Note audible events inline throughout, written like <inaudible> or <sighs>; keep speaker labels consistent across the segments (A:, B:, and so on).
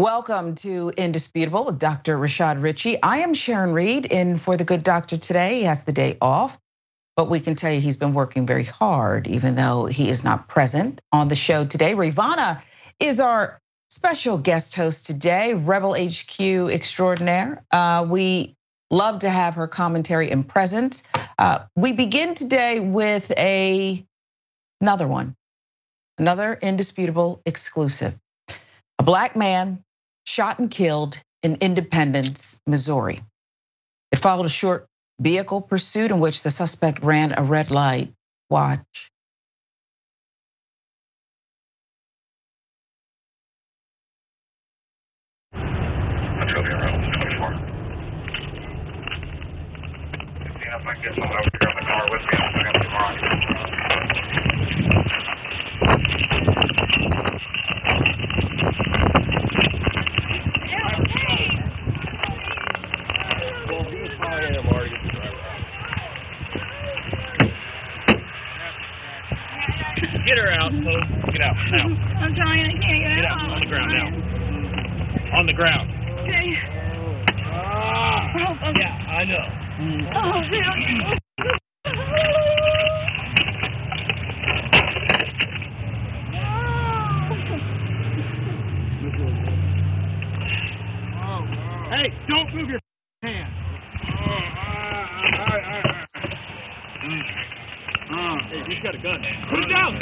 A: Welcome to Indisputable with Dr. Rashad Richey. I am Sharon Reed in for the good doctor today. He has the day off, but we can tell you he's been working very hard, even though he is not present on the show today. Rayyvana is our special guest host today, Rebel HQ extraordinaire. Uh, we love to have her commentary and presence. Uh, we begin today with a another one, another indisputable exclusive. A black man shot and killed in Independence, Missouri. It followed a short vehicle pursuit in which the suspect ran a red light. Watch.
B: get someone over here in the car with me. I'll pick up Get her out, folks. Get out now. <laughs>
C: I'm trying. I can't get, out.
B: get out. out. On the ground now. On the ground.
C: Okay.
B: Ah. Oh, okay. Yeah, I know. Oh, Hey, don't move your hand. Hey, he's got a gun. Put it down.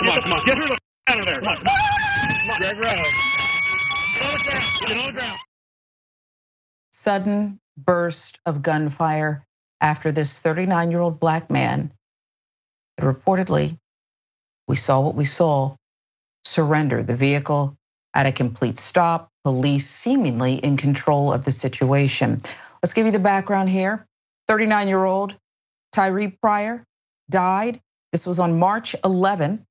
B: Come on, come on. Get her the out of there. Come on. Greg Rose. Get on the ground. Get on the ground.
A: Sudden burst of gunfire after this 39 year old black man reportedly, we saw what we saw, surrendered the vehicle at a complete stop, police seemingly in control of the situation. Let's give you the background here. 39 year old Tyree Pryor died. This was on March 11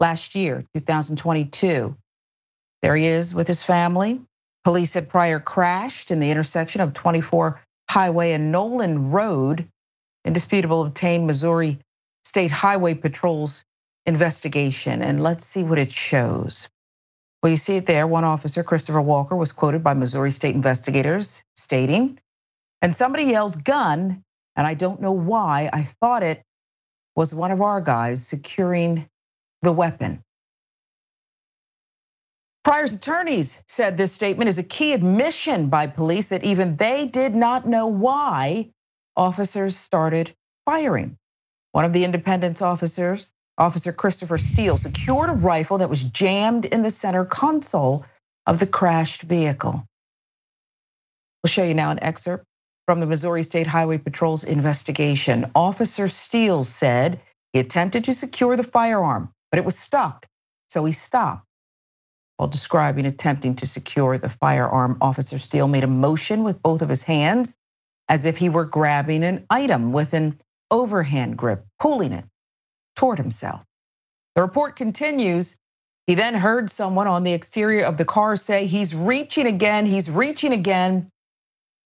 A: last year, 2022. There he is with his family. Police said Pryor crashed in the intersection of 24 Highway and Noland Road. Indisputable obtained Missouri State Highway Patrol's investigation. And let's see what it shows. Well, you see it there. One officer, Christopher Walker, was quoted by Missouri state investigators stating, and somebody yells gun, and I don't know why. I thought it was one of our guys securing the weapon. Pryor's attorneys said this statement is a key admission by police that even they did not know why officers started firing. One of the independence officers, Officer Christopher Steele, secured a rifle that was jammed in the center console of the crashed vehicle. We'll show you now an excerpt from the Missouri State Highway Patrol's investigation. Officer Steele said he attempted to secure the firearm but it was stuck. So he stopped. While describing attempting to secure the firearm, Officer Steele made a motion with both of his hands as if he were grabbing an item with an overhand grip, pulling it toward himself. The report continues. He then heard someone on the exterior of the car say, He's reaching again, he's reaching again.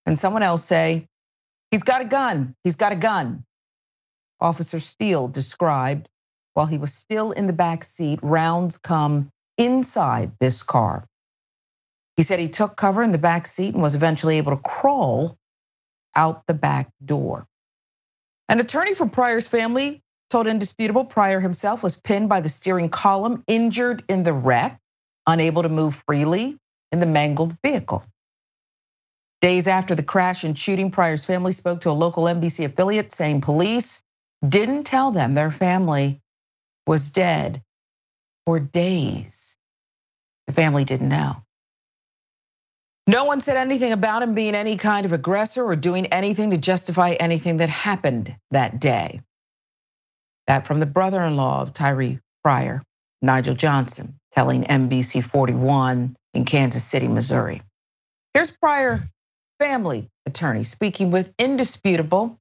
A: And someone else say, He's got a gun, he's got a gun. Officer Steele described while he was still in the back seat, rounds come inside this car. He said he took cover in the back seat and was eventually able to crawl out the back door. An attorney for Pryor's family told Indisputable Pryor himself was pinned by the steering column, injured in the wreck, unable to move freely in the mangled vehicle. Days after the crash and shooting, Pryor's family spoke to a local NBC affiliate saying police didn't tell them their family was dead for days. The family didn't know. No one said anything about him being any kind of aggressor or doing anything to justify anything that happened that day. That from the brother in law of Tyree Pryor, Nigel Johnson, telling NBC 41 in Kansas City, Missouri. Here's Pryor family attorney speaking with indisputable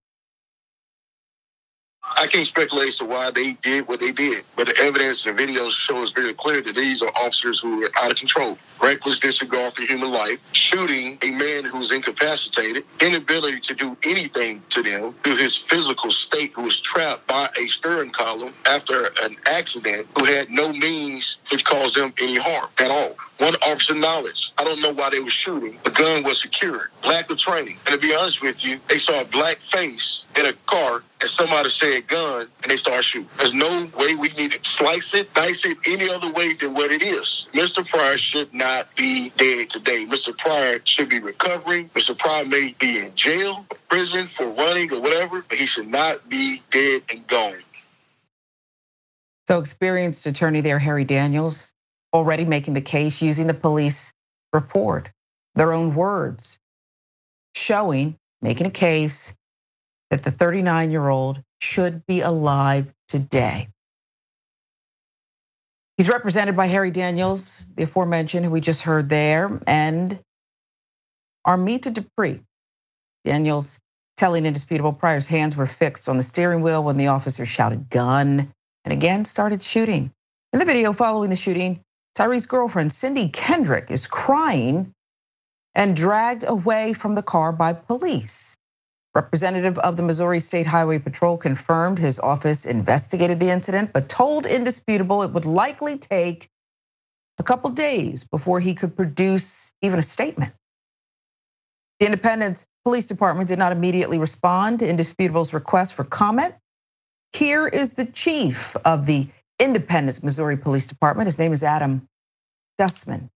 C: I can't speculate as to why they did what they did, but the evidence and videos show shows very clear that these are officers who are out of control, reckless disregard for human life, shooting a man who's incapacitated, inability to do anything to them due his physical state, who was trapped by a steering column after an accident, who had no means which caused them any harm at all. One officer knowledge. I don't know why they were shooting. The gun was secured. Lack of training. And to be honest with you, they saw a black face in a car and somebody said gun and they start shooting. There's no way we need to slice it, dice it any other way than what it is. Mr. Pryor should not be dead today. Mr. Pryor should be recovering. Mr. Pryor may be in jail, prison for running or whatever, but he should not be dead and gone.
A: So experienced attorney there, Harry Daniels, already making the case using the police report, their own words, showing, making a case that the 39 year old should be alive today. He's represented by Harry Daniels, the aforementioned, who we just heard there, and Armita Dupree. Daniels telling Indisputable Pryor's hands were fixed on the steering wheel when the officer shouted gun and again started shooting. In the video following the shooting, Tyree's girlfriend, Cindy Kendrick, is crying and dragged away from the car by police. Representative of the Missouri State Highway Patrol confirmed his office investigated the incident, but told Indisputable it would likely take a couple days before he could produce even a statement. The Independence Police Department did not immediately respond to Indisputable's request for comment. Here is the chief of the Independence, Missouri Police Department. His name is Adam Dustman.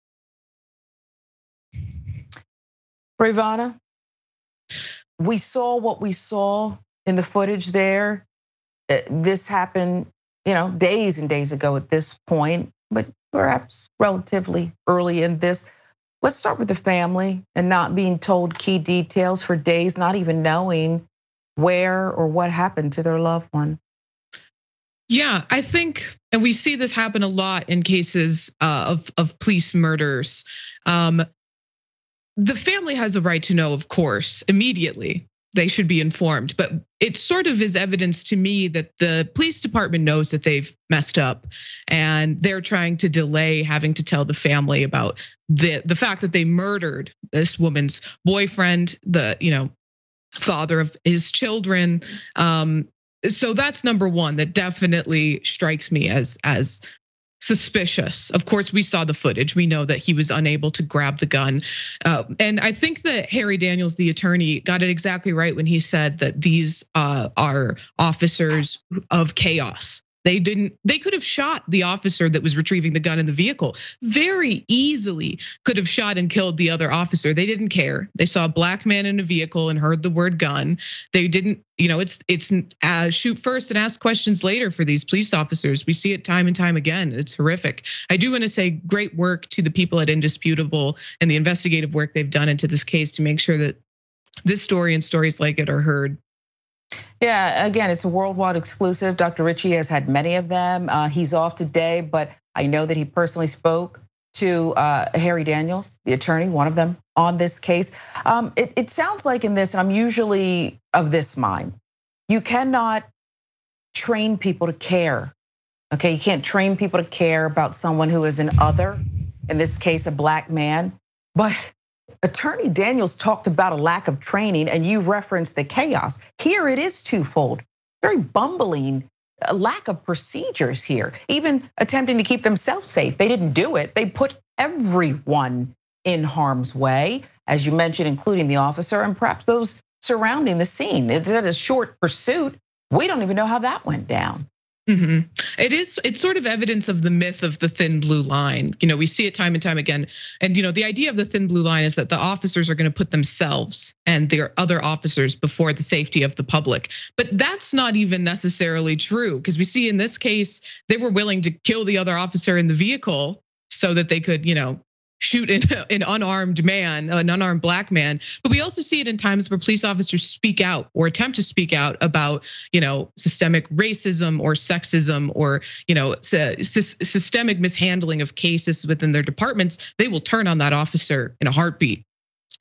A: Rayyvana, we saw what we saw in the footage there. Uh, this happened, you know, days and days ago at this point, but perhaps relatively early in this. Let's start with the family and not being told key details for days, not even knowing where or what happened to their loved one.
D: Yeah, I think, and we see this happen a lot in cases uh, of of police murders. Um, the family has a right to know, of course, immediately. They should be informed, but it sort of is evidence to me that the police department knows that they've messed up and they're trying to delay having to tell the family about the the fact that they murdered this woman's boyfriend, the, you know, father of his children. Um, so that's number one that definitely strikes me as as suspicious. Of course, we saw the footage. We know that he was unable to grab the gun. Uh, and I think that Harry Daniels, the attorney, got it exactly right when he said that these uh, are officers of chaos. They didn't, they could have shot the officer that was retrieving the gun in the vehicle very easily, could have shot and killed the other officer. They didn't care. They saw a black man in a vehicle and heard the word gun. They didn't, you know, it's it's uh, shoot first and ask questions later for these police officers. We see it time and time again. It's horrific. I do want to say great work to the people at Indisputable and the investigative work they've done into this case to make sure that this story and stories like it are heard
A: yeah, again, it's a worldwide exclusive. Dr. Richey has had many of them. Uh, he's off today, but I know that he personally spoke to uh, Harry Daniels, the attorney, one of them on this case. Um, it, it sounds like in this, and I'm usually of this mind, you cannot train people to care. Okay, you can't train people to care about someone who is an other, in this case, a black man. But Attorney Daniels talked about a lack of training and you referenced the chaos. Here it is twofold, very bumbling, a lack of procedures here, even attempting to keep themselves safe. They didn't do it. They put everyone in harm's way, as you mentioned, including the officer and perhaps those surrounding the scene. It's a short pursuit. We don't even know how that went down.
D: Mm-hmm. It is. It's sort of evidence of the myth of the thin blue line. You know, we see it time and time again. And you know, the idea of the thin blue line is that the officers are going to put themselves and their other officers before the safety of the public. But that's not even necessarily true because we see in this case they were willing to kill the other officer in the vehicle so that they could, you know, shoot <laughs> an, unarmed man, an unarmed black man. But we also see it in times where police officers speak out or attempt to speak out about, you know, systemic racism or sexism or, you know, systemic mishandling of cases within their departments. They will turn on that officer in a heartbeat.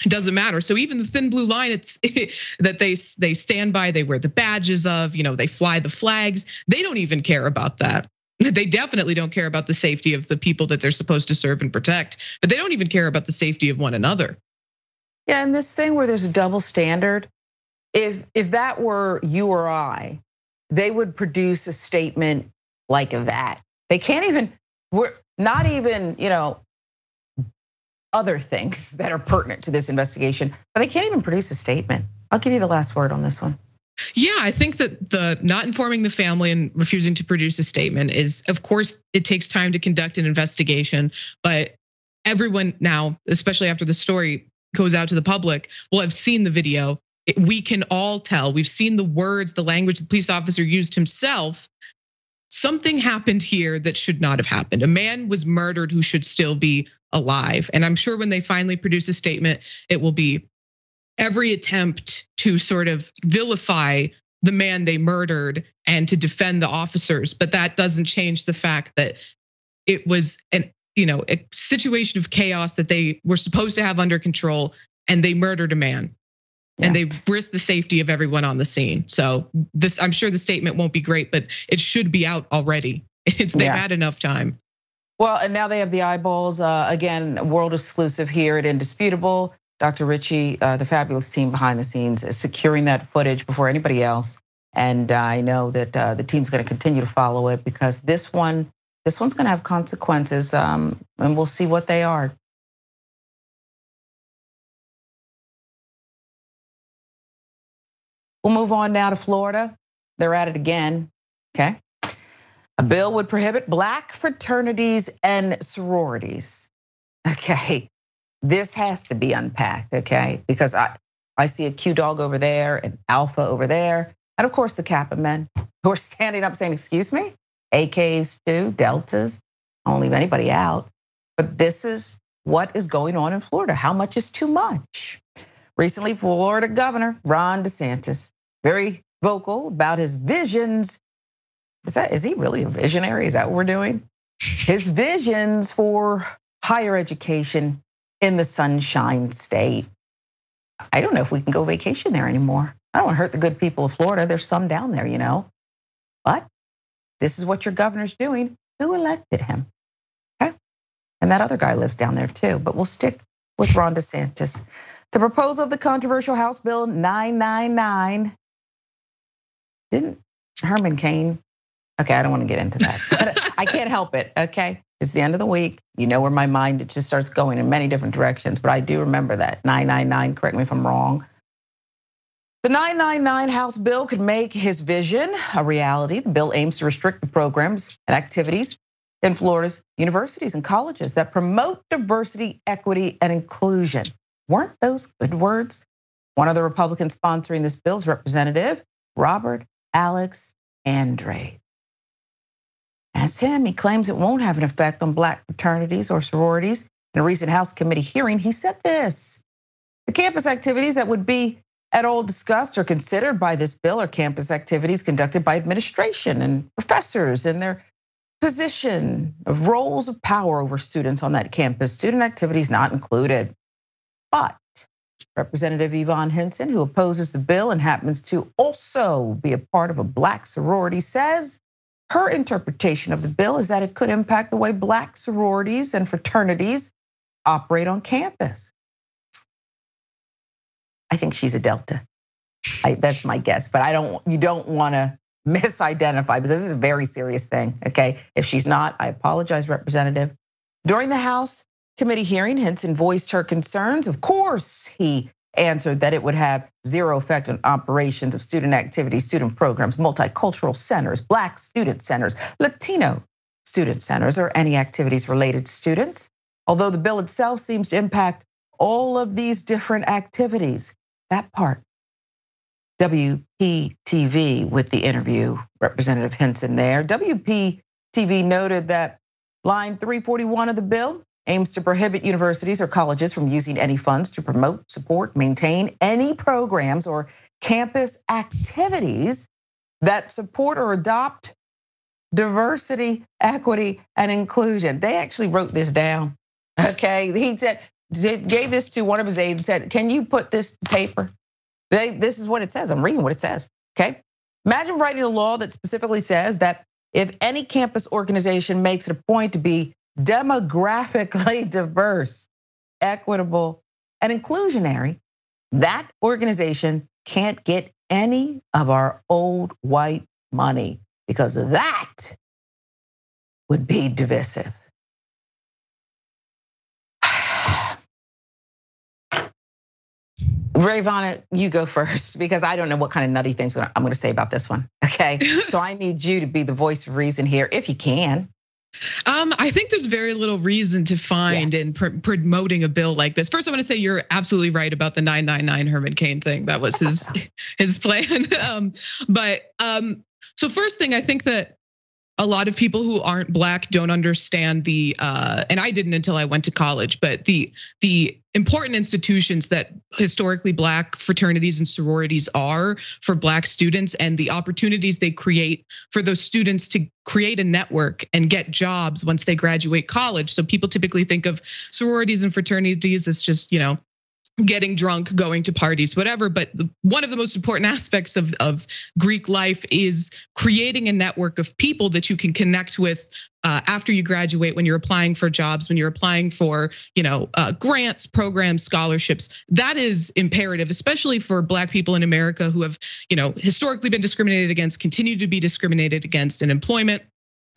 D: It doesn't matter. So even the thin blue line, it's <laughs> that they they stand by, they wear the badges of, you know, they fly the flags. They don't even care about that. They definitely don't care about the safety of the people that they're supposed to serve and protect, but they don't even care about the safety of one another.
A: Yeah, and this thing where there's a double standard, if if that were you or I, they would produce a statement like that. They can't even we're not even, you know, other things that are pertinent to this investigation, but they can't even produce a statement. I'll give you the last word on this one.
D: Yeah, I think that the not informing the family and refusing to produce a statement is, of course, it takes time to conduct an investigation, but everyone now, especially after the story goes out to the public, will have seen the video. We can all tell. We've seen the words, the language the police officer used himself something happened here that should not have happened. A man was murdered who should still be alive. And I'm sure when they finally produce a statement, it will be every attempt to sort of vilify the man they murdered and to defend the officers. But that doesn't change the fact that it was an you know a situation of chaos that they were supposed to have under control and they murdered a man yeah. and they risked the safety of everyone on the scene. So this, I'm sure the statement won't be great, but it should be out already. <laughs> It's they've yeah. had enough time.
A: Well, and now they have the eyeballs uh, again, world exclusive here at Indisputable. Dr. Richey, uh, the fabulous team behind the scenes, is securing that footage before anybody else. And I know that uh, the team's going to continue to follow it because this one, this one's going to have consequences, um, and we'll see what they are. We'll move on now to Florida. They're at it again. Okay. A bill would prohibit black fraternities and sororities. <laughs> Okay. This has to be unpacked, okay? Because I, I see a Q dog over there and Alpha over there. And of course, the Kappa men <laughs> who are standing up saying, Excuse me, AKs too, Deltas, I don't leave anybody out. But this is what is going on in Florida. How much is too much? Recently, Florida Governor Ron DeSantis, very vocal about his visions. Is that is he really a visionary? Is that what we're doing? His visions for higher education in the Sunshine State. I don't know if we can go vacation there anymore. I don't want to hurt the good people of Florida. There's some down there, you know. But this is what your governor's doing. Who elected him? Okay. And that other guy lives down there too. But we'll stick with Ron DeSantis. The proposal of the controversial House Bill 999 didn't Herman Cain. Okay, I don't want to get into that. <laughs> I can't help it. Okay, it's the end of the week. You know where my mind it just starts going in many different directions. But I do remember that 999. Correct me if I'm wrong. The 999 House bill could make his vision a reality. The bill aims to restrict the programs and activities in Florida's universities and colleges that promote diversity, equity, and inclusion. Weren't those good words? One of the Republicans sponsoring this bill is Representative Robert Alex Andrade. As him, he claims it won't have an effect on black fraternities or sororities. In a recent House committee hearing, he said this The campus activities that would be at all discussed or considered by this bill are campus activities conducted by administration and professors in their position of roles of power over students on that campus. Student activities not included. But Representative Yvonne Hinson, who opposes the bill and happens to also be a part of a black sorority, says her interpretation of the bill is that it could impact the way black sororities and fraternities operate on campus. I think she's a Delta. I, that's my guess, but I don't. You don't want to <laughs> misidentify because this is a very serious thing. Okay, if she's not, I apologize, Representative. During the House committee hearing, Hinson voiced her concerns. Of course, he answered that it would have zero effect on operations of student activities, student programs, multicultural centers, Black student centers, Latino student centers, or any activities related to students. Although the bill itself seems to impact all of these different activities, that part. WPTV with the interview, Representative Hinson there. WPTV noted that line 341 of the bill aims to prohibit universities or colleges from using any funds to promote, support, maintain any programs or campus activities that support or adopt diversity, equity, and inclusion. They actually wrote this down. Okay, he said gave this to one of his aides and said, Can you put this paper? They, this is what it says. I'm reading what it says. Okay. Imagine writing a law that specifically says that if any campus organization makes it a point to be demographically <laughs> diverse, equitable, and inclusionary, that organization can't get any of our old white money because that would be divisive. <sighs> Rayyvana, you go first because I don't know what kind of nutty things I'm going to say about this one. Okay. <laughs> so I need you to be the voice of reason here if you can.
D: Um, I think there's very little reason to find yes. in pr- promoting a bill like this. First, I want to say you're absolutely right about the 999 Herman Cain thing. That was his <laughs> his plan. <laughs> um, but um, so first thing, I think that a lot of people who aren't black don't understand the uh, and I didn't until I went to college, but the the important institutions that historically black fraternities and sororities are for black students and the opportunities they create for those students to create a network and get jobs once they graduate college. So people typically think of sororities and fraternities as just, you know, getting drunk, going to parties, whatever. But one of the most important aspects of, of Greek life is creating a network of people that you can connect with uh, after you graduate, when you're applying for jobs, when you're applying for, you know, uh, grants, programs, scholarships. That is imperative, especially for Black people in America who have, you know, historically been discriminated against, continue to be discriminated against in employment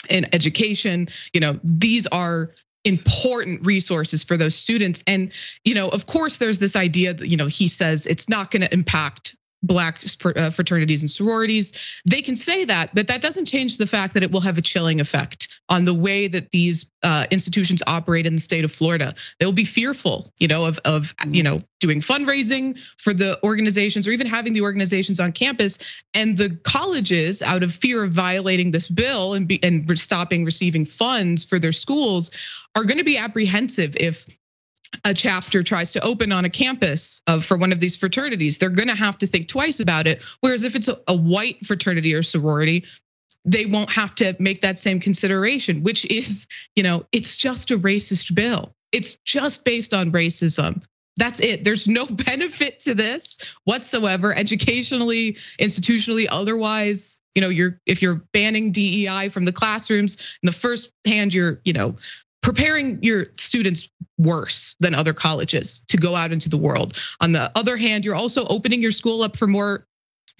D: in education you know these are important resources for those students. And you know of course there's this idea that you know he says it's not going to impact black uh, fraternities and sororities. They can say that but that doesn't change the fact that it will have a chilling effect on the way that these uh, institutions operate in the state of florida. They'll be fearful you know of of you know doing fundraising for the organizations or even having the organizations on campus. And the colleges out of fear of violating this bill and be, and stopping receiving funds for their schools are going to be apprehensive if a chapter tries to open on a campus of, for one of these fraternities, they're going to have to think twice about it. Whereas if it's a, white fraternity or sorority, they won't have to make that same consideration, which is, you know, it's just a racist bill. It's just based on racism. That's it. There's no <laughs> benefit to this whatsoever, educationally, institutionally, otherwise. You know, you're if you're banning DEI from the classrooms, in the first hand, you're, you know, preparing your students worse than other colleges to go out into the world. On the other hand, you're also opening your school up for more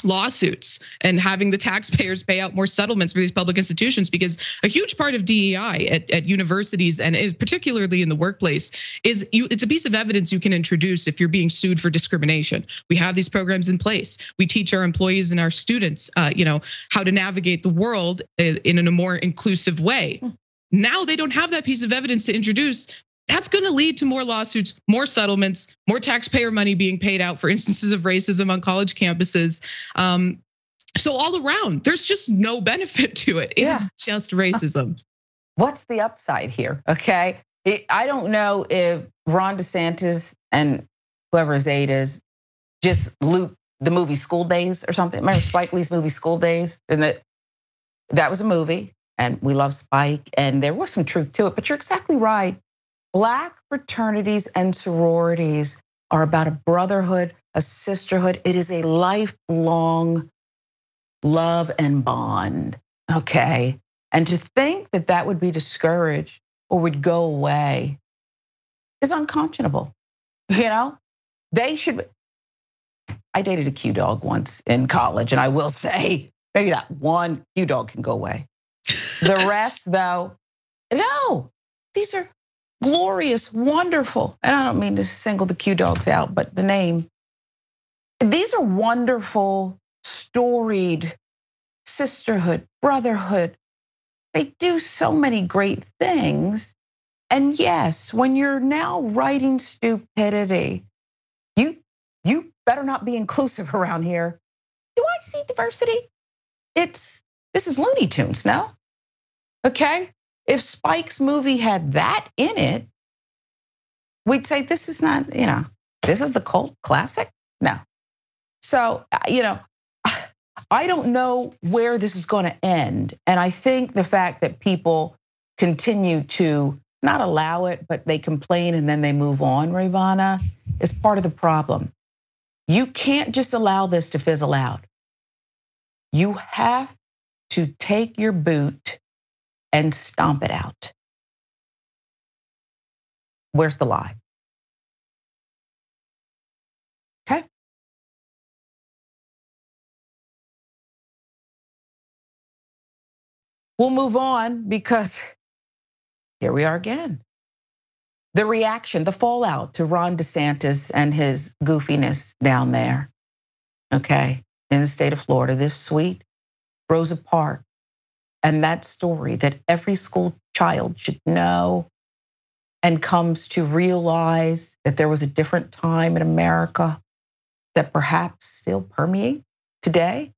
D: lawsuits and having the taxpayers pay out more settlements for these public institutions because a huge part of DEI at, at universities and is particularly in the workplace is you it's a piece of evidence you can introduce if you're being sued for discrimination. We have these programs in place. We teach our employees and our students uh, you know how to navigate the world in a more inclusive way. Now they don't have that piece of evidence to introduce. That's going to lead to more lawsuits, more settlements, more taxpayer money being paid out for instances of racism on college campuses. Um, so all around, there's just no benefit to it. It yeah. is just racism. <laughs>
A: What's the upside here? Okay, I don't know if Ron DeSantis and whoever his aide is just loop the movie School Daze or something. Remember Spike Lee's movie School Daze? And that that was a movie and we love Spike, and there was some truth to it, but you're exactly right. Black fraternities and sororities are about a brotherhood, a sisterhood. It is a lifelong love and bond, okay? And to think that that would be discouraged or would go away is unconscionable. <laughs> You know, they should. I dated a Q dog once in college, and I will say maybe that one Q dog can go away. <laughs> The rest, though, no, these are glorious, wonderful. And I don't mean to single the Q dogs out, but the name. These are wonderful, storied sisterhood, brotherhood. They do so many great things. And yes, when you're now writing stupidity, you you better not be inclusive around here. Do I see diversity? It's this is Looney Tunes, no? Okay? If Spike's movie had that in it, we'd say this is not, you know, this is the cult classic. No. So, uh, you know, <sighs> I don't know where this is going to end. And I think the fact that people continue to not allow it, but they complain and then they move on, Rayyvana, is part of the problem. You can't just allow this to fizzle out. You have to take your boot and stomp it out. Where's the lie? Okay. We'll move on because <laughs> here we are again. The reaction, the fallout to Ron DeSantis and his goofiness down there, okay, in the state of Florida, this sweet Rosa Parks, and that story that every school child should know and comes to realize that there was a different time in America that perhaps still permeate today,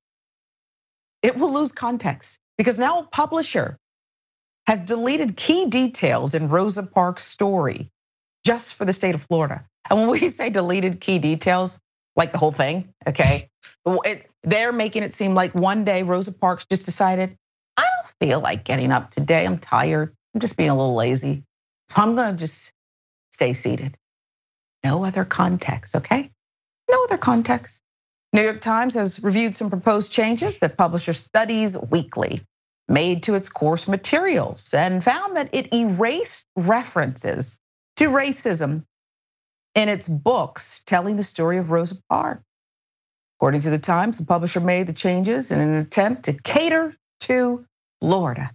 A: it will lose context because now a publisher has deleted key details in Rosa Parks' story just for the state of Florida. And when we <laughs> say deleted key details, like the whole thing, okay? They're making it seem like one day Rosa Parks just decided, feel like getting up today. I'm tired. I'm just being a little lazy. So I'm gonna just stay seated. No other context, okay? No other context. New York Times has reviewed some proposed changes that publisher studies weekly made to its course materials and found that it erased references to racism in its books telling the story of Rosa Parks. According to the Times, the publisher made the changes in an attempt to cater to Florida,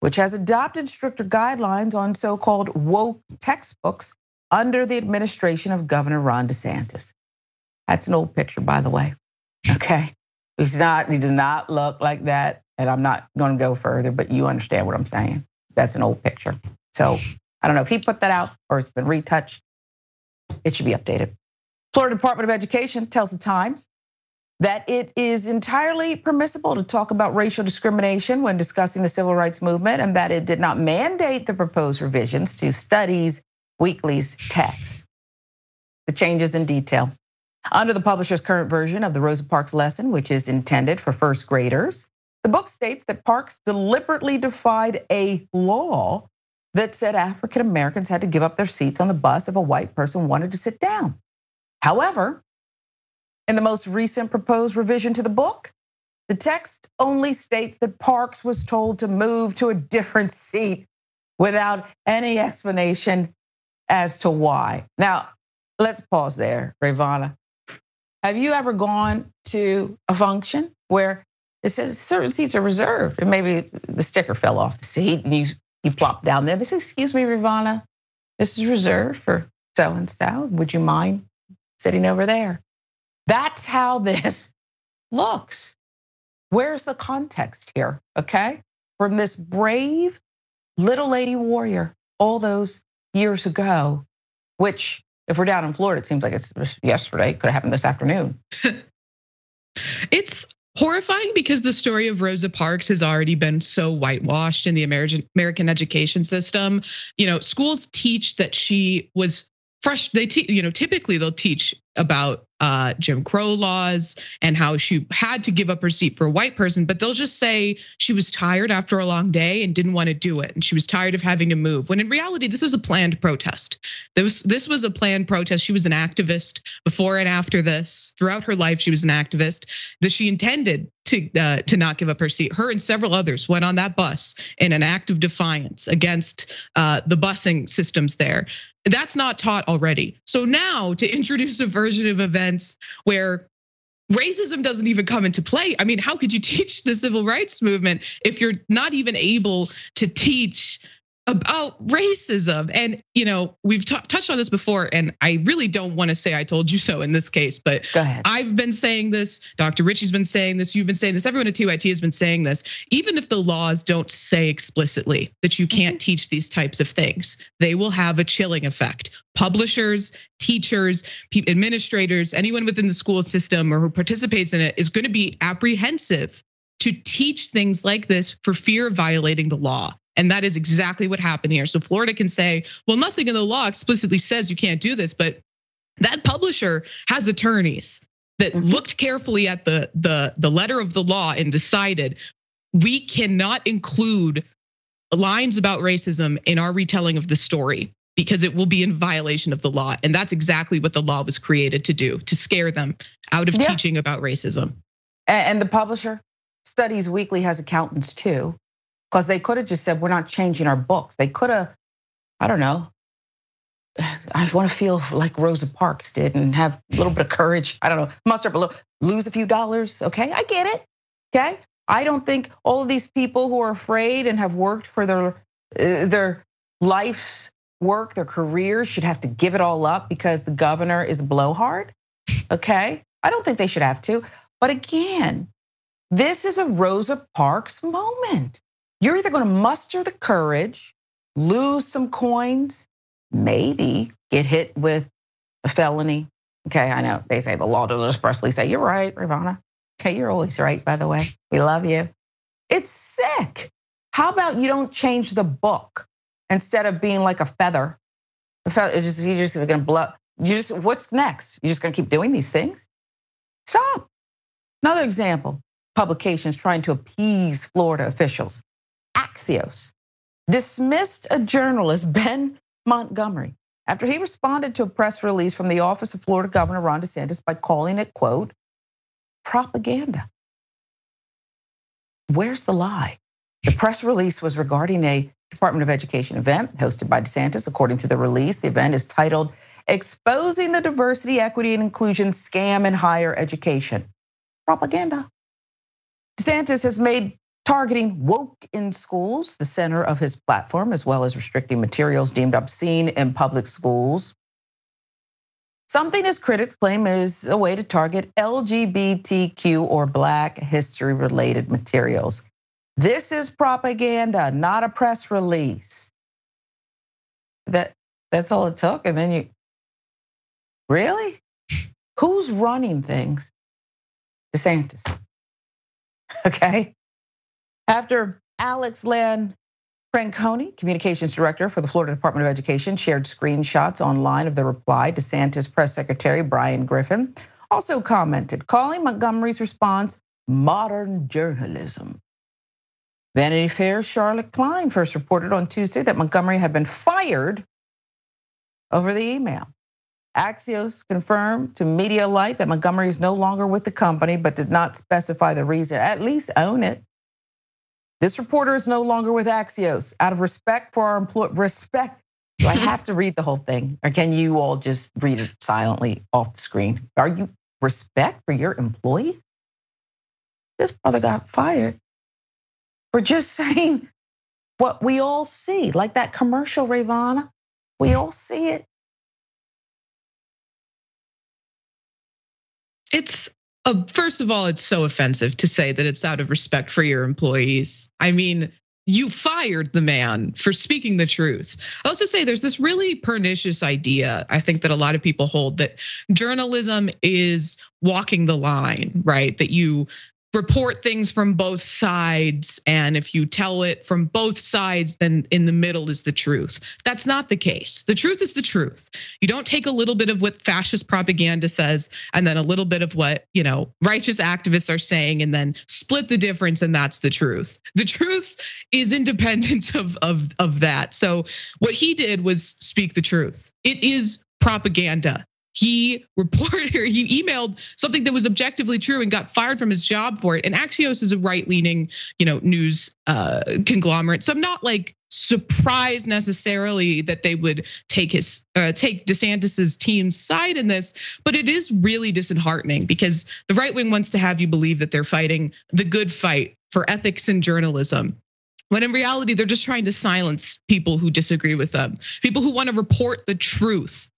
A: which has adopted stricter guidelines on so called woke textbooks under the administration of Governor Ron DeSantis. That's an old picture, by the way. Okay. He's not, he does not look like that and I'm not going to go further, but you understand what I'm saying. That's an old picture. So I don't know if he put that out or it's been retouched. It should be updated. Florida Department of Education tells the Times that it is entirely permissible to talk about racial discrimination when discussing the civil rights movement and that it did not mandate the proposed revisions to Studies Weekly's text. The changes in detail. Under the publisher's current version of the Rosa Parks lesson, which is intended for first graders, the book states that Parks deliberately defied a law that said African Americans had to give up their seats on the bus if a white person wanted to sit down. However, in the most recent proposed revision to the book, the text only states that Parks was told to move to a different seat without any explanation as to why. Now, let's pause there, Rayyvana. Have you ever gone to a function where it says certain seats are reserved, and maybe the sticker fell off the seat, and you you plop down there. They say, "Excuse me, Rayyvana, this is reserved for so and so. Would you mind sitting over there?" That's how this <laughs> looks. Where's the context here? Okay, from this brave little lady warrior all those years ago, which if we're down in Florida, it seems like it's yesterday. Could have happened this afternoon. <laughs>
D: it's horrifying because the story of Rosa Parks has already been so whitewashed in the American American education system. You know, schools teach that she was fresh. They, te- you know, typically they'll teach about uh, Jim Crow laws and how she had to give up her seat for a white person, but they'll just say she was tired after a long day and didn't want to do it, and she was tired of having to move. When in reality, this was a planned protest. This this was a planned protest. She was an activist before and after this. Throughout her life, she was an activist. That she intended to uh, to not give up her seat. Her and several others went on that bus in an act of defiance against uh, the busing systems there. That's not taught already. So now to <laughs> introduce a version of events where racism doesn't even come into play. I mean, how could you <laughs> teach the civil rights movement if you're not even able to teach about racism. And, you know, we've t- touched on this before, and I really don't want to say I told you so in this case, but I've been saying this, Dr. Richey's been saying this, you've been saying this, everyone at TYT has been saying this. Even if the laws don't say explicitly that you can't mm-hmm. teach these types of things, they will have a chilling effect. Publishers, teachers, administrators, anyone within the school system or who participates in it is going to be apprehensive to teach things like this for fear of violating the law. And that is exactly what happened here. So Florida can say, well, nothing in the law explicitly says you can't do this, but that publisher has attorneys that mm-hmm. looked carefully at the the the letter of the law and decided we cannot include lines about racism in our retelling of the story because it will be in violation of the law. And that's exactly what the law was created to do to scare them out of yeah. teaching about racism.
A: And the publisher, Studies Weekly, has accountants too, because they could have just said, we're not changing our books. They could have, I don't know, <sighs> I want to feel like Rosa Parks did and have a little bit of courage. I don't know, muster up a little, lose a few dollars. Okay, I get it. Okay, I don't think all of these people who are afraid and have worked for their uh, their life's work, their careers, should have to give it all up because the governor is a blowhard. Okay, I don't think they should have to. But again, this is a Rosa Parks moment. You're either going to muster the courage, lose some coins, maybe get hit with a felony. Okay, I know they say the law doesn't expressly say you're right, Rayyvana. Okay, you're always right, by the way. We love you. It's sick. How about you don't change the book instead of being like a feather? The feather is just you're just gonna blow. You just what's next? You're just gonna keep doing these things? Stop. Another example: publications trying to appease Florida officials. Axios dismissed a journalist, Ben Montgomery, after he responded to a press release from the office of Florida Governor Ron DeSantis by calling it, quote, propaganda. Where's the lie? The press release was regarding a Department of Education event hosted by DeSantis. According to the release, the event is titled Exposing the Diversity, Equity, and Inclusion Scam in Higher Education. Propaganda. DeSantis has made targeting woke in schools the center of his platform, as well as restricting materials deemed obscene in public schools. Something his critics claim is a way to target LGBTQ or Black history related materials. This is propaganda, not a press release. That that's all it took, and then you really? Who's running things? DeSantis. <laughs> Okay. After Alex Land Franconi, communications director for the Florida Department of Education, shared screenshots online of the reply. DeSantis press secretary Bryan Griffin also commented, calling Montgomery's response modern journalism. Vanity Fair's Charlotte Klein first reported on Tuesday that Montgomery had been fired over the email. Axios confirmed to Media Mediaite that Montgomery is no longer with the company, but did not specify the reason. At least own it. This reporter is no longer with Axios. Out of respect for our employee, respect. Do I <laughs> have to read the whole thing, or can you all just read it silently off the screen? Are you respect for your employee? This brother got fired for just <laughs> saying what we all see, like that commercial, Rayyvana. We all see it.
D: It's Uh, first of all, it's so offensive to say that it's out of respect for your employees. I mean, you fired the man for speaking the truth. I also say there's this really pernicious idea I think that a lot of people hold that journalism is walking the line, right? That you report things from both sides. And if you tell it from both sides, then in the middle is the truth. That's not the case. The truth is the truth. You don't take a little bit of what fascist propaganda says and then a little bit of what, you know, righteous activists are saying and then split the difference and that's the truth. The truth is independent <laughs> of, of, of that. So what he did was speak the truth. It is propaganda he reported or <laughs> he emailed something that was objectively true and got fired from his job for it. And Axios is a right-leaning, you know, news uh, conglomerate. So I'm not like surprised necessarily that they would take his uh, take DeSantis's team's side in this, but it is really disheartening because the right wing wants to have you believe that they're fighting the good fight for ethics and journalism. When in reality, they're just trying to silence people who disagree with them, people who want to report the truth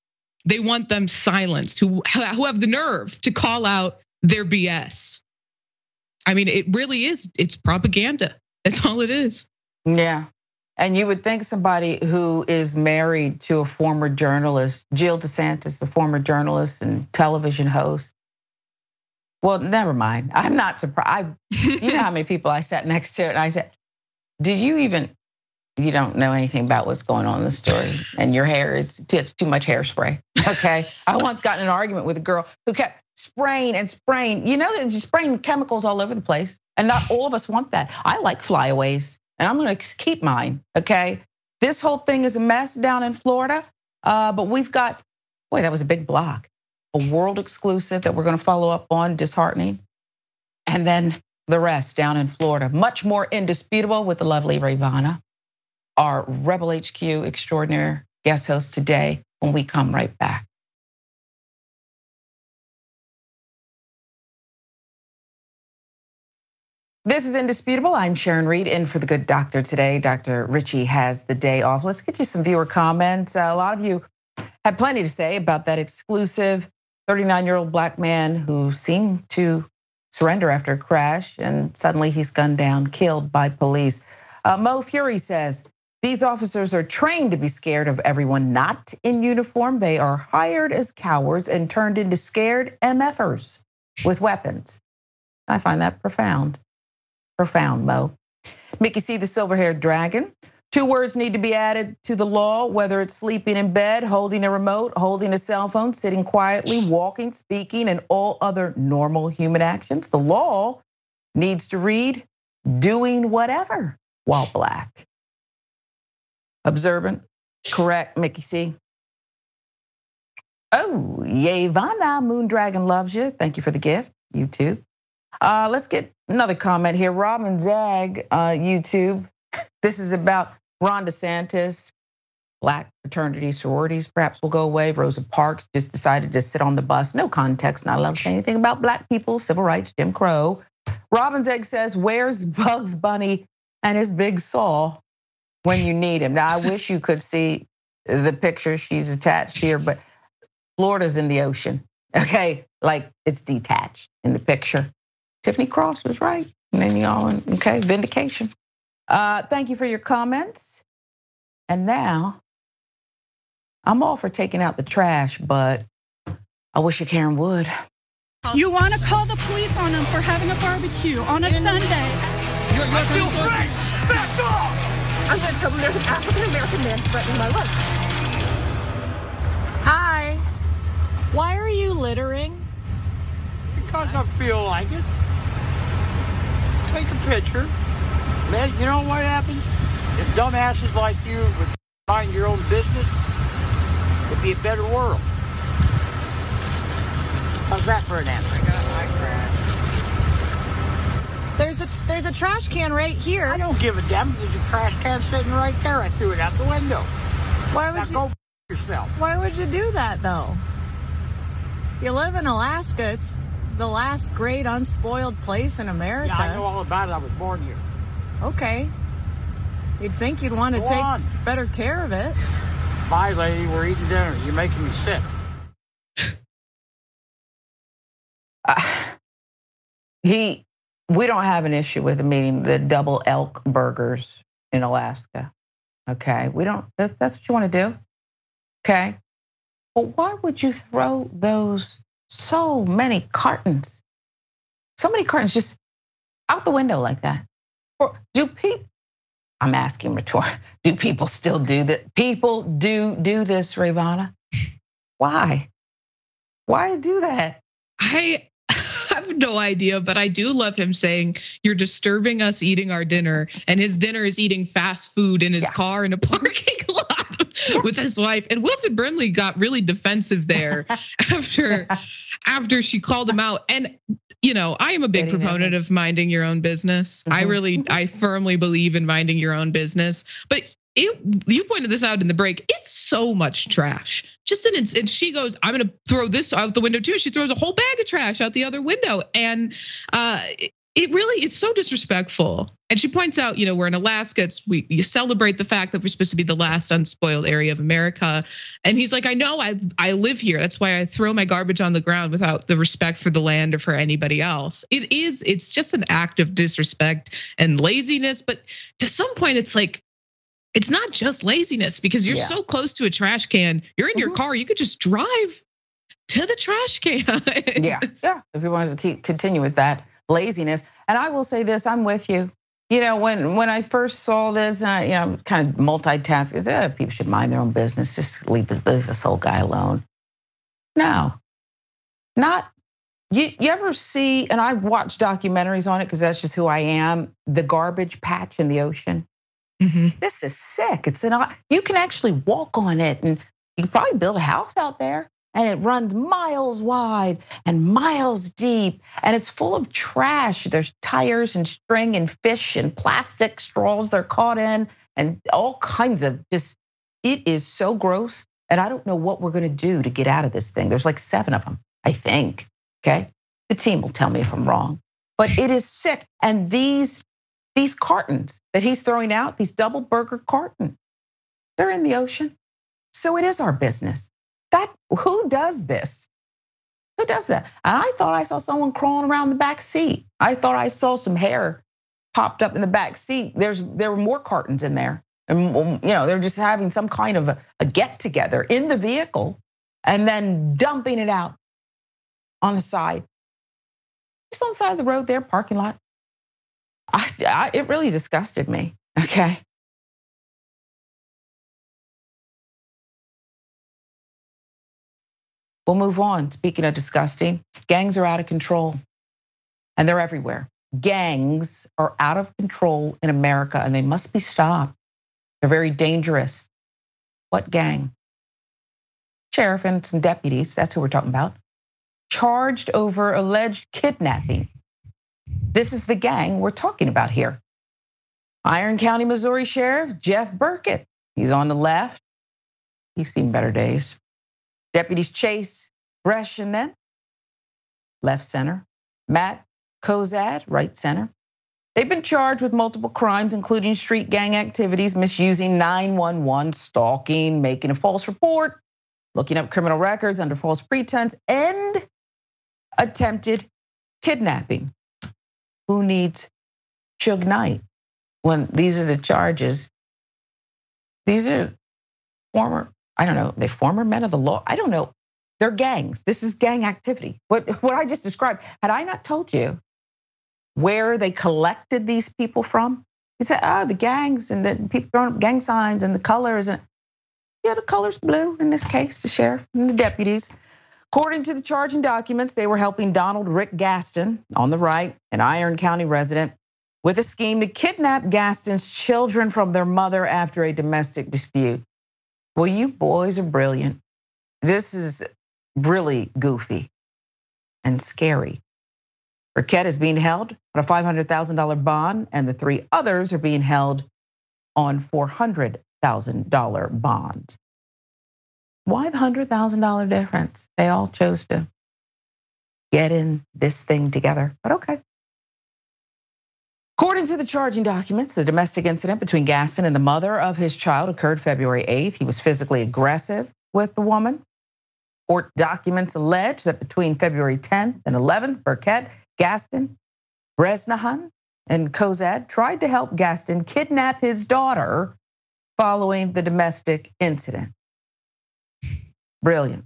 D: they want them silenced, who who have the nerve to call out their BS. I mean, it really is. It's propaganda. That's all it is.
A: Yeah. And you would think somebody who is married to a former journalist, Jill DeSantis, a former journalist and television host. Well, never mind. I'm not surprised. you know how many <laughs> people I sat next to, and I said, "Did you even you don't know anything about what's going on in the story. <laughs> And your hair it's, it's too much hairspray okay? I once got in an argument with a girl who kept spraying and spraying. You know that spraying chemicals all over the place and not all of us want that. I like flyaways and I'm going to keep mine. Okay, this whole thing is a mess down in Florida, uh, but we've got boy, that was a big block, a world exclusive that we're going to follow up on. Disheartening, and then the rest down in Florida, much more indisputable with the lovely Rayyvana, our Rebel HQ extraordinary guest host today. When we come right back. This is indisputable. I'm Sharon Reed in for the good doctor today. Dr. Richey has the day off. Let's get you some viewer comments. A lot of you had plenty to say about that exclusive 39 year old black man who seemed to surrender after a crash and suddenly he's gunned down, killed by police. Uh, Mo Fury says these officers are trained to be scared of everyone not in uniform. They are hired as cowards and turned into scared MFers with weapons. I find that profound profound, Mo. Mickey C, the silver haired dragon. Two words need to be added to the law, whether it's sleeping in bed, holding a remote, holding a cell phone, sitting quietly, walking, speaking, and all other normal human actions. The law needs to read doing whatever while black. Observant, correct, Mickey C. Oh, Rayyvana, Moon Dragon loves you. Thank you for the gift. You too. Uh, let's get another comment here. Robin Zag, uh, YouTube. <laughs> This is about Ron DeSantis. Black fraternity sororities perhaps will go away. Rosa Parks just decided to sit on the bus. No context, not allowed to say anything about black people, civil rights, Jim Crow. Robin's egg says, Where's Bugs Bunny and his big saw when you need him? Now, I <laughs> wish you could see the picture she's attached here, but Florida's in the ocean, <laughs> okay? Like it's detached in the picture. Tiffany Cross was right. And then y'all, okay, vindication. Uh, thank you for your comments. And now, I'm all for taking out the trash, but I wish you Karen would.
E: You want to call the police on them for having a barbecue on a Sunday?
B: You're, you're I feel free. Back off!
F: I'm going to tell them there's an African American man threatening my life.
G: Hi. Why are you littering?
H: Because I feel like it take a picture. Man, you know what happens? If dumbasses like you would mind your own business, it'd be a better world. How's that for an answer? I got my
G: trash. There's a there's a trash can right here.
H: I don't give a damn. There's a trash can sitting right there. I threw it out the window.
G: Why would
H: now
G: you?
H: Go yourself.
G: Why would you do that though? You live in Alaska. It's the last great unspoiled place in America.
H: Yeah, I know all about it. I was born here.
G: Okay. You'd think you'd want to
H: Go
G: take
H: on.
G: better care of it.
H: Bye, lady. We're eating dinner. You're making me sick. <sighs>
A: Uh, he, we don't have an issue with him eating the double elk burgers in Alaska. Okay, we don't. That, that's what you want to do. Okay, but why would you throw those so many cartons, so many cartons just out the window like that? Or do people? I'm asking rhetor. <laughs> Do people still do that? People do do this, Rayyvana. Why? Why do that?
D: I have no idea, but I do love him saying, You're disturbing us eating our dinner. And his dinner is eating fast food in his
A: Yeah.
D: car in a <laughs> parking lot with his wife. And Wilford Brimley got really defensive there <laughs> after after she called him out. And you know, I am a big proponent of minding your own business. I
A: Mhm.
D: really, I firmly believe in minding your own business. But it, you pointed this out in the break. It's so much trash. Just and she goes, "I'm gonna throw this out the window too." She throws a whole bag of trash out the other window, and uh, it- it really it's so disrespectful. And she points out, you know, we're in Alaska. It's we you celebrate the fact that we're supposed to be the last unspoiled area of America. And he's like, I know, I I live here. That's why I throw my garbage on the ground without the respect for the land or for anybody else. It is, it's just an act of disrespect and laziness. But to some point, it's like it's not just laziness because you're
A: Yeah.
D: so close to a trash can. You're in your
A: Mhm.
D: car. You could just drive to the trash can.
A: yeah, yeah. If you wanted to keep continue with that laziness, and I will say this, I'm with you. You know, when when I first saw this, uh, you know, kind of multitasking. Eh, people should mind their own business. Just leave, the- leave this old guy alone. No, not You, you ever see, and I've watched documentaries on it because that's just who I am, the garbage patch in the ocean.
D: Mm-hmm.
A: This is sick. It's an, you can actually walk on it and you can probably build a house out there and it runs miles wide and miles deep and it's full of trash. There's tires and string and fish and plastic straws they're caught in and all kinds of just, it is so gross. And I don't know what we're gonna do to get out of this thing. There's like seven of them, I think. Okay. The team will tell me if I'm wrong, but it is sick. And these, these cartons that he's throwing out, these double burger cartons, they're in the ocean. So it is our business. That who does this? Who does that? And I thought I saw someone crawling around the back seat. I thought I saw some hair popped up in the back seat. There's there were more cartons in there. And mm, you know, they're just having some kind of a, a get together in the vehicle and then dumping it out on the side. Just on the side of the road there, parking lot. I, I, it really disgusted me. Okay. We'll move on. Speaking of disgusting, gangs are out of control and they're everywhere. Gangs are out of control in America and they must be stopped. They're very dangerous. What gang? Sheriff and some deputies, that's who we're talking about, charged over alleged kidnapping. This is the gang we're talking about here. Iron County, Missouri Sheriff Jeff Burkett. He's on the left. He's seen better days. Deputies Chase Bresnahan, left center. Matt Kozad, right center. They've been charged with multiple crimes, including street gang activities, misusing 911, stalking, making a false report, looking up criminal records under false pretense, and attempted kidnapping. Who needs Suge Knight when these are the charges? These are former I don't know, they former men of the law. I don't know. They're gangs. This is gang activity. What <laughs> what I just described. Had I not told you where they collected these people from? You said, oh, the gangs and the people throwing up gang signs and the colors and yeah, the colors blue in this case, the sheriff and the deputies. According to the charging documents, they were helping Donald Rick Gaston on the right, an Iron County resident, with a scheme to kidnap Gaston's children from their mother after a domestic dispute. Well, you boys are brilliant. This is really goofy and scary. Burkett is being held on a $500,000 bond, and the three others are being held on $400,000 bonds. Why the $100,000 difference? They all chose to get in this thing together, but okay. According to the charging documents, the domestic incident between Gaston and the mother of his child occurred February 8th. He was physically aggressive with the woman. Court documents allege that between February 10th and 11th, Burkett, Gaston, Bresnahan, and Kozad tried to help Gaston kidnap his daughter following the domestic incident. Brilliant.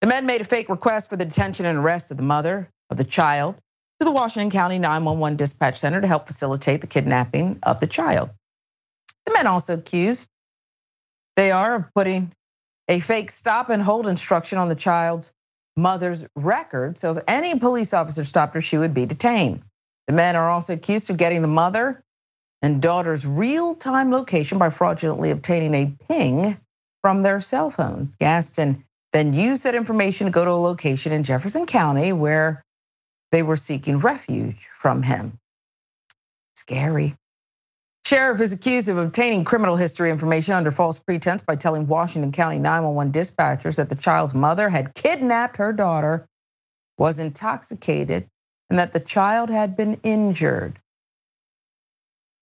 A: The men made a fake request for the detention and arrest of the mother of the child to the Washington County 911 dispatch center to help facilitate the kidnapping of the child. The men also accused they are of putting a fake stop and hold instruction on the child's mother's record. So if any police officer stopped her, she would be detained. The men are also accused of getting the mother and daughter's real time location by fraudulently obtaining a ping from their cell phones. Gaston then used that information to go to a location in Jefferson County where they were seeking refuge from him. Scary. Sheriff is accused of obtaining criminal history information under false pretense by telling Washington County 911 dispatchers that the child's mother had kidnapped her daughter, was intoxicated, and that the child had been injured.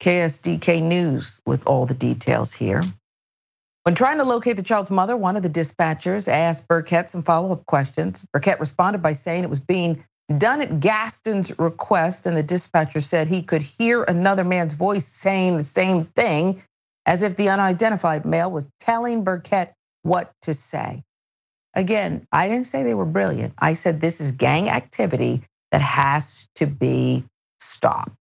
A: KSDK News with all the details here. When trying to locate the child's mother, one of the dispatchers asked Burkett some follow up questions. Burkett responded by saying it was being done at Gaston's request, and the dispatcher said he could hear another man's voice saying the same thing as if the unidentified male was telling Burkett what to say. Again, I didn't say they were brilliant. I said this is gang activity that has to be stopped.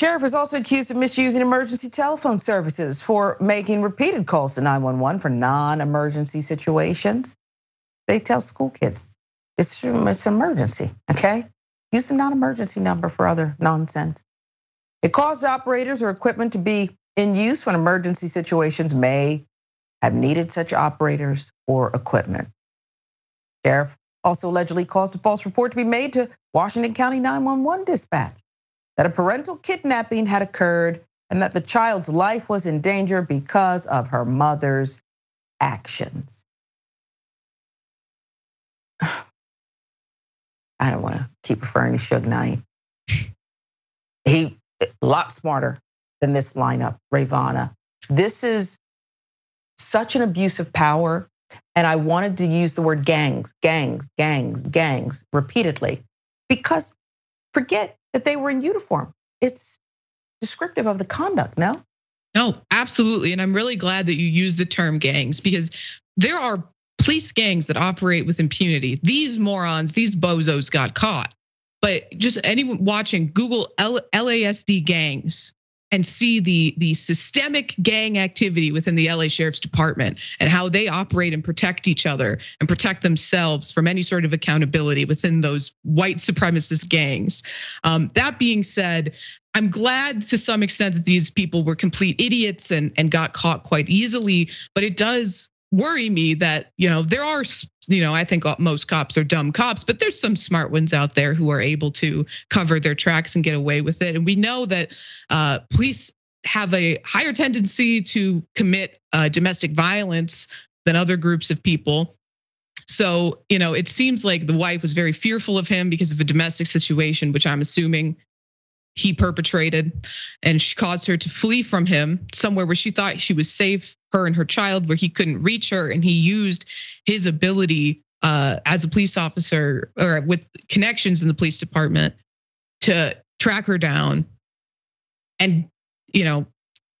A: Sheriff is also accused of misusing emergency telephone services for making repeated calls to 911 for non emergency situations. They tell school kids It's, it's an emergency, okay? Use the non-emergency number for other nonsense. It caused operators or equipment to be in use when emergency situations may have needed such operators or equipment. Sheriff also allegedly caused a false report to be made to Washington County 911 dispatch that a parental kidnapping had occurred and that the child's life was in danger because of her mother's actions. <sighs> I don't want to keep referring to Suge Knight. He a lot smarter than this lineup, Rayyvana. This is such an abuse of power. And I wanted to use the word gangs, gangs, gangs, gangs repeatedly because forget that they were in uniform. It's descriptive of the conduct, no?
D: No, absolutely. And I'm really glad that you used the term gangs because there are police gangs that operate with impunity. These morons, these bozos got caught. But just anyone watching, Google LASD gangs and see the the systemic gang activity within the LA Sheriff's Department and how they operate and protect each other and protect themselves from any sort of accountability within those white supremacist gangs. Um, that being said, I'm glad to some extent that these people were complete idiots and, and got caught quite easily, but it does worry me that you know there are you know i think most cops are dumb cops but there's some smart ones out there who are able to cover their tracks and get away with it. And we know that uh, police have a higher tendency to commit uh, domestic violence than other groups of people. So you know it seems like the wife was very fearful of him because of a domestic situation which i'm assuming he perpetrated and she caused her to flee from him somewhere where she thought she was safe her and her child where he couldn't reach her and he used his ability uh, as a police officer or with connections in the police department to track her down and you know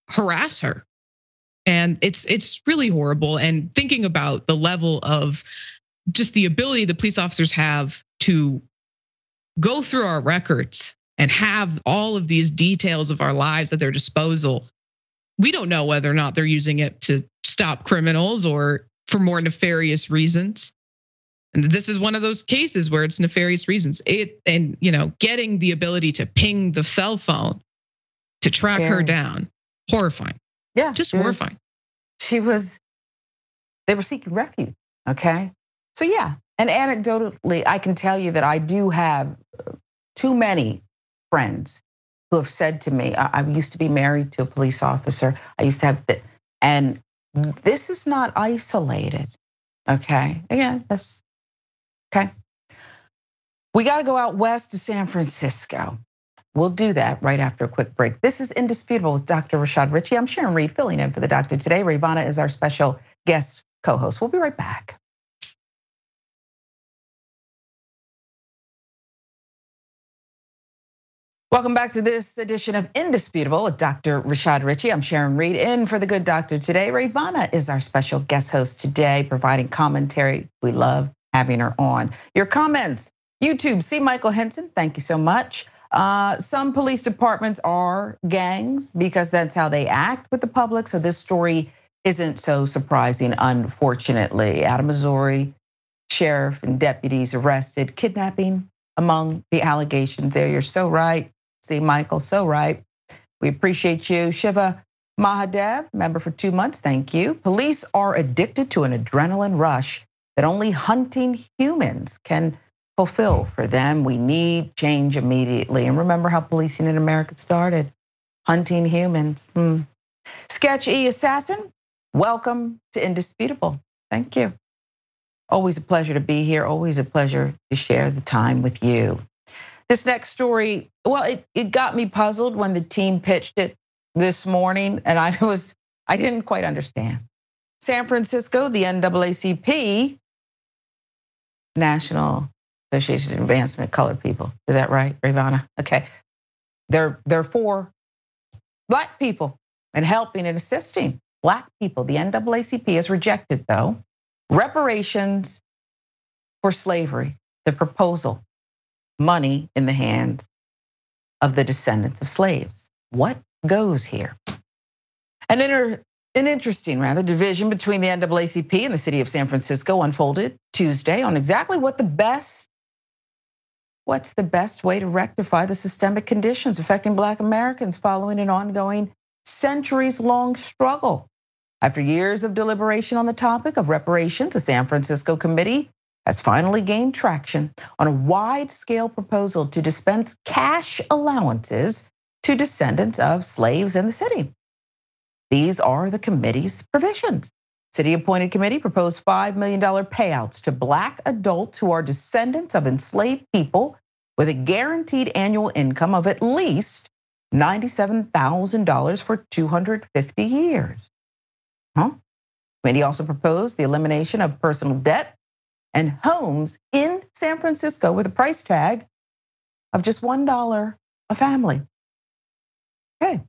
D: harass her. And it's it's really horrible. And thinking about the level of just the ability the police officers have to go through our records and have all of these details of our lives at their disposal, we don't know whether or not they're using it to stop criminals or for more nefarious reasons. And this is one of those cases where it's nefarious reasons. It and you know, getting the ability to ping the cell phone to track her down, horrifying.
A: Yeah,
D: just horrifying.
A: Was, she was. They were seeking refuge. Okay, so yeah, and anecdotally, I can tell you that I do have uh, too many friends who have said to me, I, used to be married to a police officer. I used to have, the, and this is not isolated. Okay. Again, that's okay. We got to go out west to San Francisco. We'll do that right after a quick break. This is Indisputable with Dr. Rashad Richey. I'm Sharon Reed filling in for the doctor today. Rayyvana is our special guest co host. We'll be right back. Welcome back to this edition of Indisputable with Dr. Rashad Richey. I'm Sharon Reed in for the good doctor today. Rayyvana is our special guest host today, providing commentary. We love having her on. Your comments, YouTube, see Michael Hinson, thank you so much. Uh, some police departments are gangs because that's how they act with the public. So this story isn't so surprising, unfortunately. Out of Missouri, sheriff and deputies arrested, kidnapping among the allegations there. You're so right. See, Michael, so right. We appreciate you. Shiva Mahadev, member for two months, thank you. Police are addicted to an adrenaline rush that only hunting humans can fulfill for them. We need change immediately. And remember how policing in America started hunting humans. Hmm. Sketch E Assassin, welcome to Indisputable. Thank you. Always a pleasure to be here, always a pleasure to share the time with you. This next story, well, it, it got me puzzled when the team pitched it this morning, and I <laughs> was, I didn't quite understand. San Francisco, the NAACP, National Association of Advancement of Colored People. Is that right, Rayyvana? Okay. They're they're for black people and helping and assisting black people. The NAACP has rejected, though, reparations for slavery, the proposal money in the hands of the descendants of slaves. What goes here? An An interesting, rather, division between the NAACP and the city of San Francisco unfolded Tuesday on exactly what the best what's the best way to rectify the systemic conditions affecting black Americans following an ongoing centuries long struggle. After years of deliberation on the topic of reparations, the San Francisco committee has finally gained traction on a wide scale proposal to dispense cash allowances to descendants of slaves in the city. These are the committee's provisions. City appointed committee proposed $5 million payouts to black adults who are descendants of enslaved people with a guaranteed annual income of at least $97,000 for 250 years. Huh? Committee also proposed the elimination of personal debt and homes in San Francisco with a price tag of just $1 a family. Okay.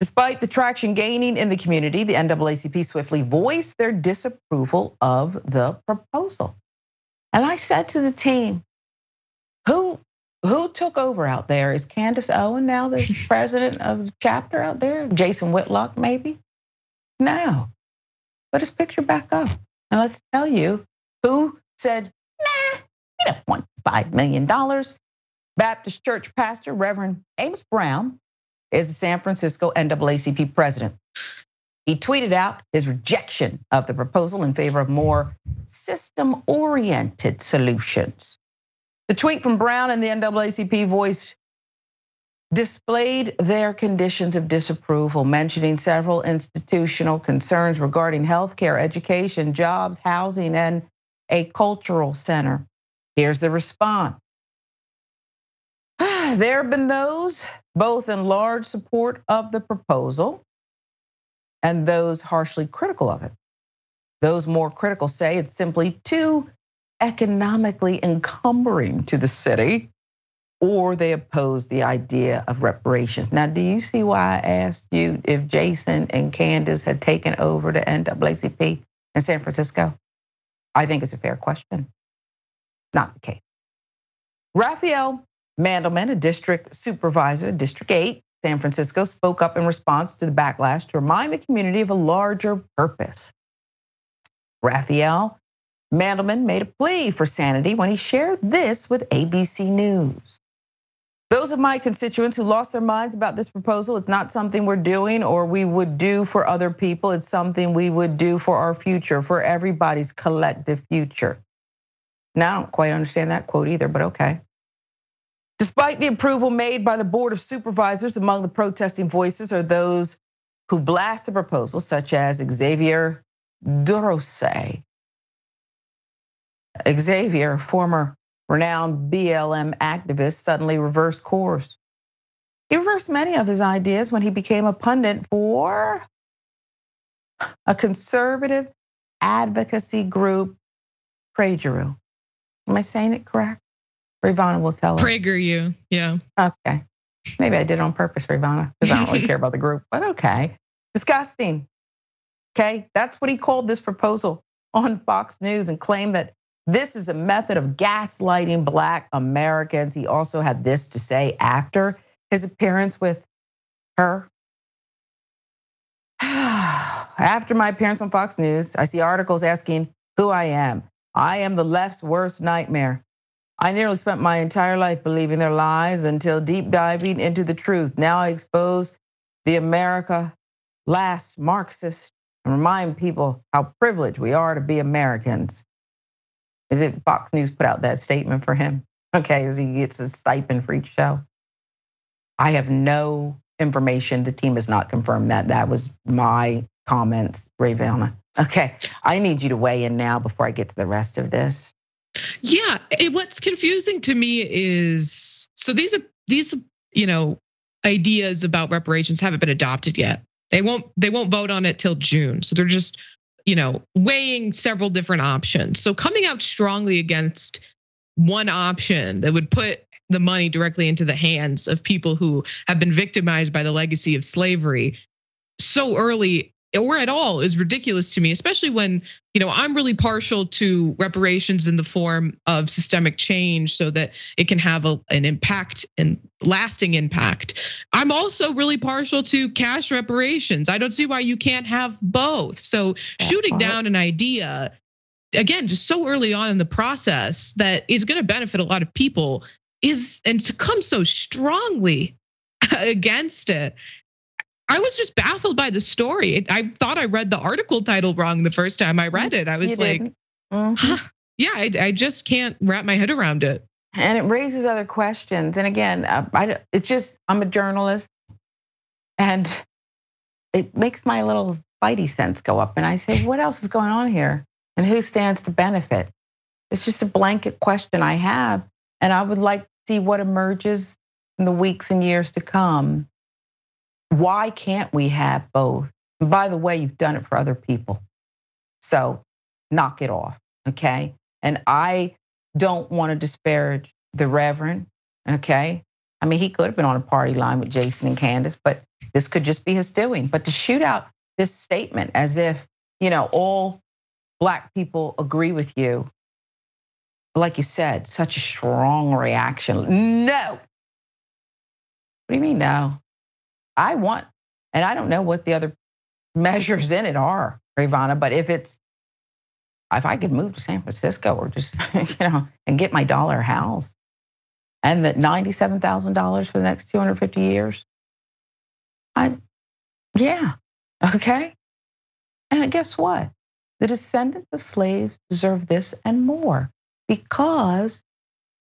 A: Despite the traction gaining in the community, the NAACP swiftly voiced their disapproval of the proposal. And I said to the team, who who took over out there? Is Candace Owen now the <laughs> president of the chapter out there? Jason Whitlock, maybe? No. Put his picture back up. And let's tell you who said, nah, you don't want $5 million. Baptist church pastor, Reverend Amos Brown, is the San Francisco NAACP president. He tweeted out his rejection of the proposal in favor of more system oriented solutions. The tweet from Brown and the NAACP voiced displayed their conditions of disapproval, mentioning several institutional concerns regarding healthcare, education, jobs, housing, and a cultural center. Here's the response. <sighs> There have been those both in large support of the proposal and those harshly critical of it. Those more critical say it's simply too economically encumbering to the city, or they oppose the idea of reparations. Now, do you see why I asked you if Jason and Candace had taken over the NAACP in San Francisco? I think it's a fair question. Not the case. Rafael Mandelman, a district supervisor, District 8, San Francisco, spoke up in response to the backlash to remind the community of a larger purpose. Rafael Mandelman made a plea for sanity when he shared this with ABC News. Those of my constituents who lost their minds about this proposal, it's not something we're doing or we would do for other people. It's something we would do for our future, for everybody's collective future. Now, I don't quite understand that quote either, but okay. Despite the approval made by the Board of Supervisors, among the protesting voices are those who blast the proposal, such as Xaviaer DuRousseau. Xavier, former renowned BLM activist, suddenly reversed course. He reversed many of his ideas when he became a pundit for a conservative advocacy group, PragerU. Am I saying it correct? Rayyvana will tell us.
D: PragerU, yeah.
A: Okay. Maybe I did it on purpose, Rayyvana, because I don't really care about the group, but okay. Disgusting. Okay, that's what he called this proposal on Fox News and claimed that this is a method of gaslighting Black Americans. He also had this to say after his appearance with her. <sighs> After my appearance on Fox News, I see articles asking who I am. I am the left's worst nightmare. I nearly spent my entire life believing their lies until deep diving into the truth. Now I expose the America last Marxist and remind people how privileged we are to be Americans. Is it Fox News put out that statement for him? Okay, as he gets a stipend for each show. I have no information. The team has not confirmed that. That was my comments, Rayyvana. Okay, I need you to weigh in now before I get to the rest of this.
D: Yeah, what's confusing to me is so these are these you know ideas about reparations haven't been adopted yet. They won't they won't vote on it till June. So they're just you know, weighing several different options. So coming out strongly against one option that would put the money directly into the hands of people who have been victimized by the legacy of slavery so early or at all is ridiculous to me, especially when, you know, I'm really partial to reparations in the form of systemic change so that it can have a, an impact and lasting impact. I'm also really partial to cash reparations. I don't see why you can't have both. So shooting down an idea again just so early on in the process that is going to benefit a lot of people is and to come so strongly <laughs> against it I was just baffled by the story. I thought I read the article title wrong the first time I read it. I was
A: You
D: like.
A: Mhm.
D: yeah, I, I just can't wrap my head around it.
A: and it raises other questions. And again, uh, I, it's just I'm a journalist, and it makes my little spidey sense go up. And I say, what else is going on here? And who stands to benefit? It's just a blanket question I have, and I would like to see what emerges in the weeks and years to come. Why can't we have both? By the way, you've done it for other people, so knock it off, okay? And I don't want to disparage the Reverend, okay? I mean, he could have been on a party line with Jason and Candace, but this could just be his doing. But to shoot out this statement as if, you know, all black people agree with you, like you said, such a strong reaction. No. What do you mean, no? I want, and I don't know what the other measures in it are, Rayyvana, but if it's if I could move to San Francisco or just, <laughs> you know, and get my dollar house and that $97,000 for the next 250 years, I, yeah, okay. And guess what? The descendants of slaves deserve this and more because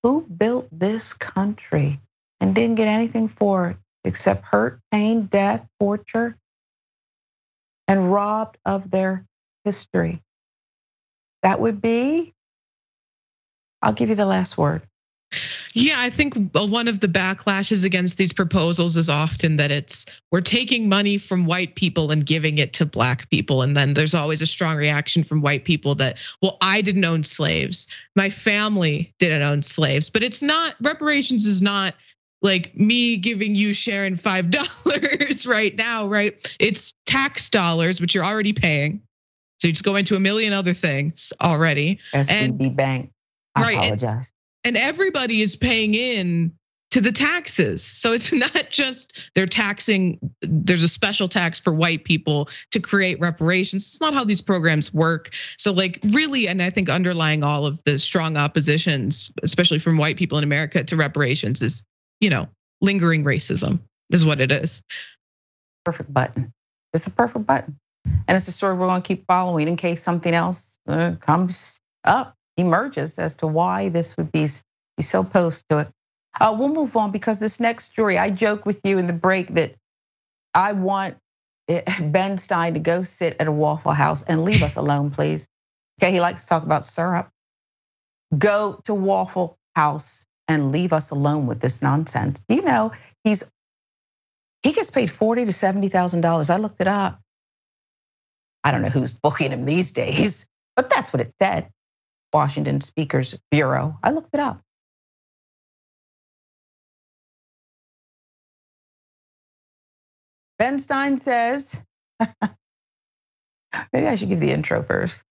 A: who built this country and didn't get anything for it except hurt, pain, death, torture, and robbed of their history? That would be, I'll give you the last word.
D: Yeah, I think one of the backlashes against these proposals is often that it's we're taking money from white people and giving it to black people. And then there's always a strong reaction from white people that, well, I didn't own slaves. My family didn't own slaves. But it's not, reparations is not like me giving you Sharon five <laughs> dollars right now, right? It's tax dollars, which you're already paying. So you just go into a million other things already.
A: SVB Bank. I
D: Right, and-
A: apologize.
D: and everybody is paying in to the taxes. So it's <laughs> not just they're taxing, there's a special tax for white people to create reparations. It's not how these programs work. So, like, really, and I think underlying all of the strong oppositions, especially from white people in America to reparations, is, you know, lingering racism, is what it is.
A: perfect button. It's the perfect button. And it's a story we're going to keep following in case something else uh, comes up, emerges as to why this would be, be so opposed to it. Uh, we'll move on because this next story, I joke with you in the break that I want eh, <laughs> Ben Stein to go sit at a Waffle House and leave us alone, please. Okay, he likes to talk about syrup. Go to Waffle House and leave us alone with this nonsense. You know he's he gets paid forty to seventy thousand dollars. I looked it up. I don't know who's booking him these days, <laughs> but that's what it said. Washington Speakers Bureau. I looked it up. Ben Stein says, <laughs> maybe I should give the intro first.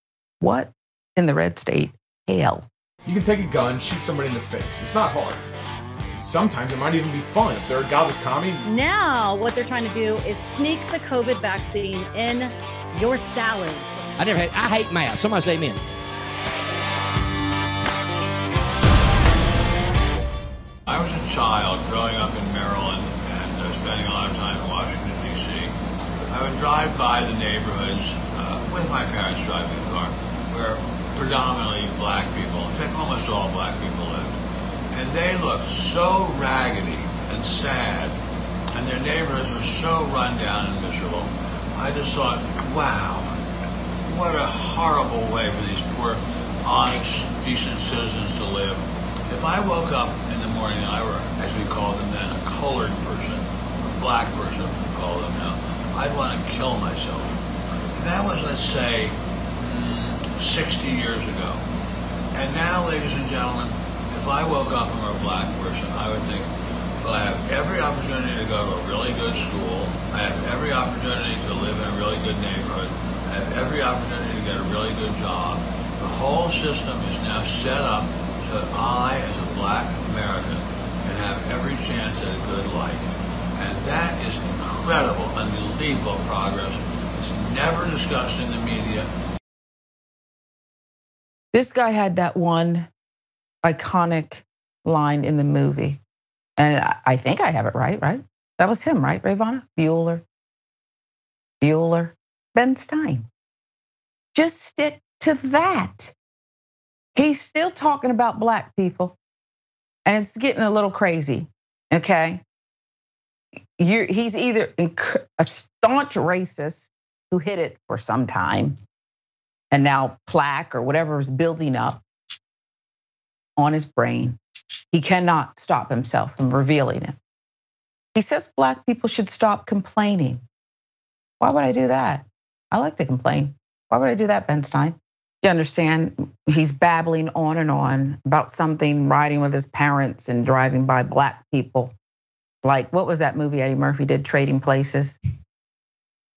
A: What in the red state? Hell.
I: You can take a gun, shoot somebody in the face. It's not hard. Sometimes it might even be fun if they're a godless commie.
J: Now, what they're trying to do is sneak the COVID vaccine in your salads.
K: I never had, I hate math. Somebody say amen.
L: I was a child growing up in Maryland and uh, spending a lot of time in Washington, D.C. I would drive by the neighborhoods uh, with my parents driving the car where predominantly black people, in fact, almost all black people lived. And they looked so raggedy and sad, and their neighborhoods were so run down and miserable. I just thought, wow, what a horrible way for these poor, honest, decent citizens to live. If I woke up in the morning and I were, as we called them then, a colored person, a black person, we call them now, I'd want to kill myself. That was, let's say, 60 years ago. And now, ladies and gentlemen, if I woke up and were a black person, I would think, well, I have every opportunity to go to a really good school. I have every opportunity to live in a really good neighborhood. I have every opportunity to get a really good job. The whole system is now set up so that I, as a black American, can have every chance at a good life. And that is incredible, unbelievable progress. It's never discussed in the media.
A: This guy had that one iconic line in the movie. And I think I have it right, right? That was him, right, Rayyvana? Bueller. Bueller. Ben Stein. Just stick to that. He's still talking about black people. And it's getting a little crazy, okay? You're, he's either a staunch racist who hid it for some time, and now plaque or whatever is building up on his brain, he cannot stop himself from revealing it. He says black people should stop complaining. Why would I do that? I like to complain. Why would I do that, Ben Stein? You understand? He's babbling on and on about something, riding with his parents and driving by black people. Like, what was that movie Eddie Murphy did, Trading Places?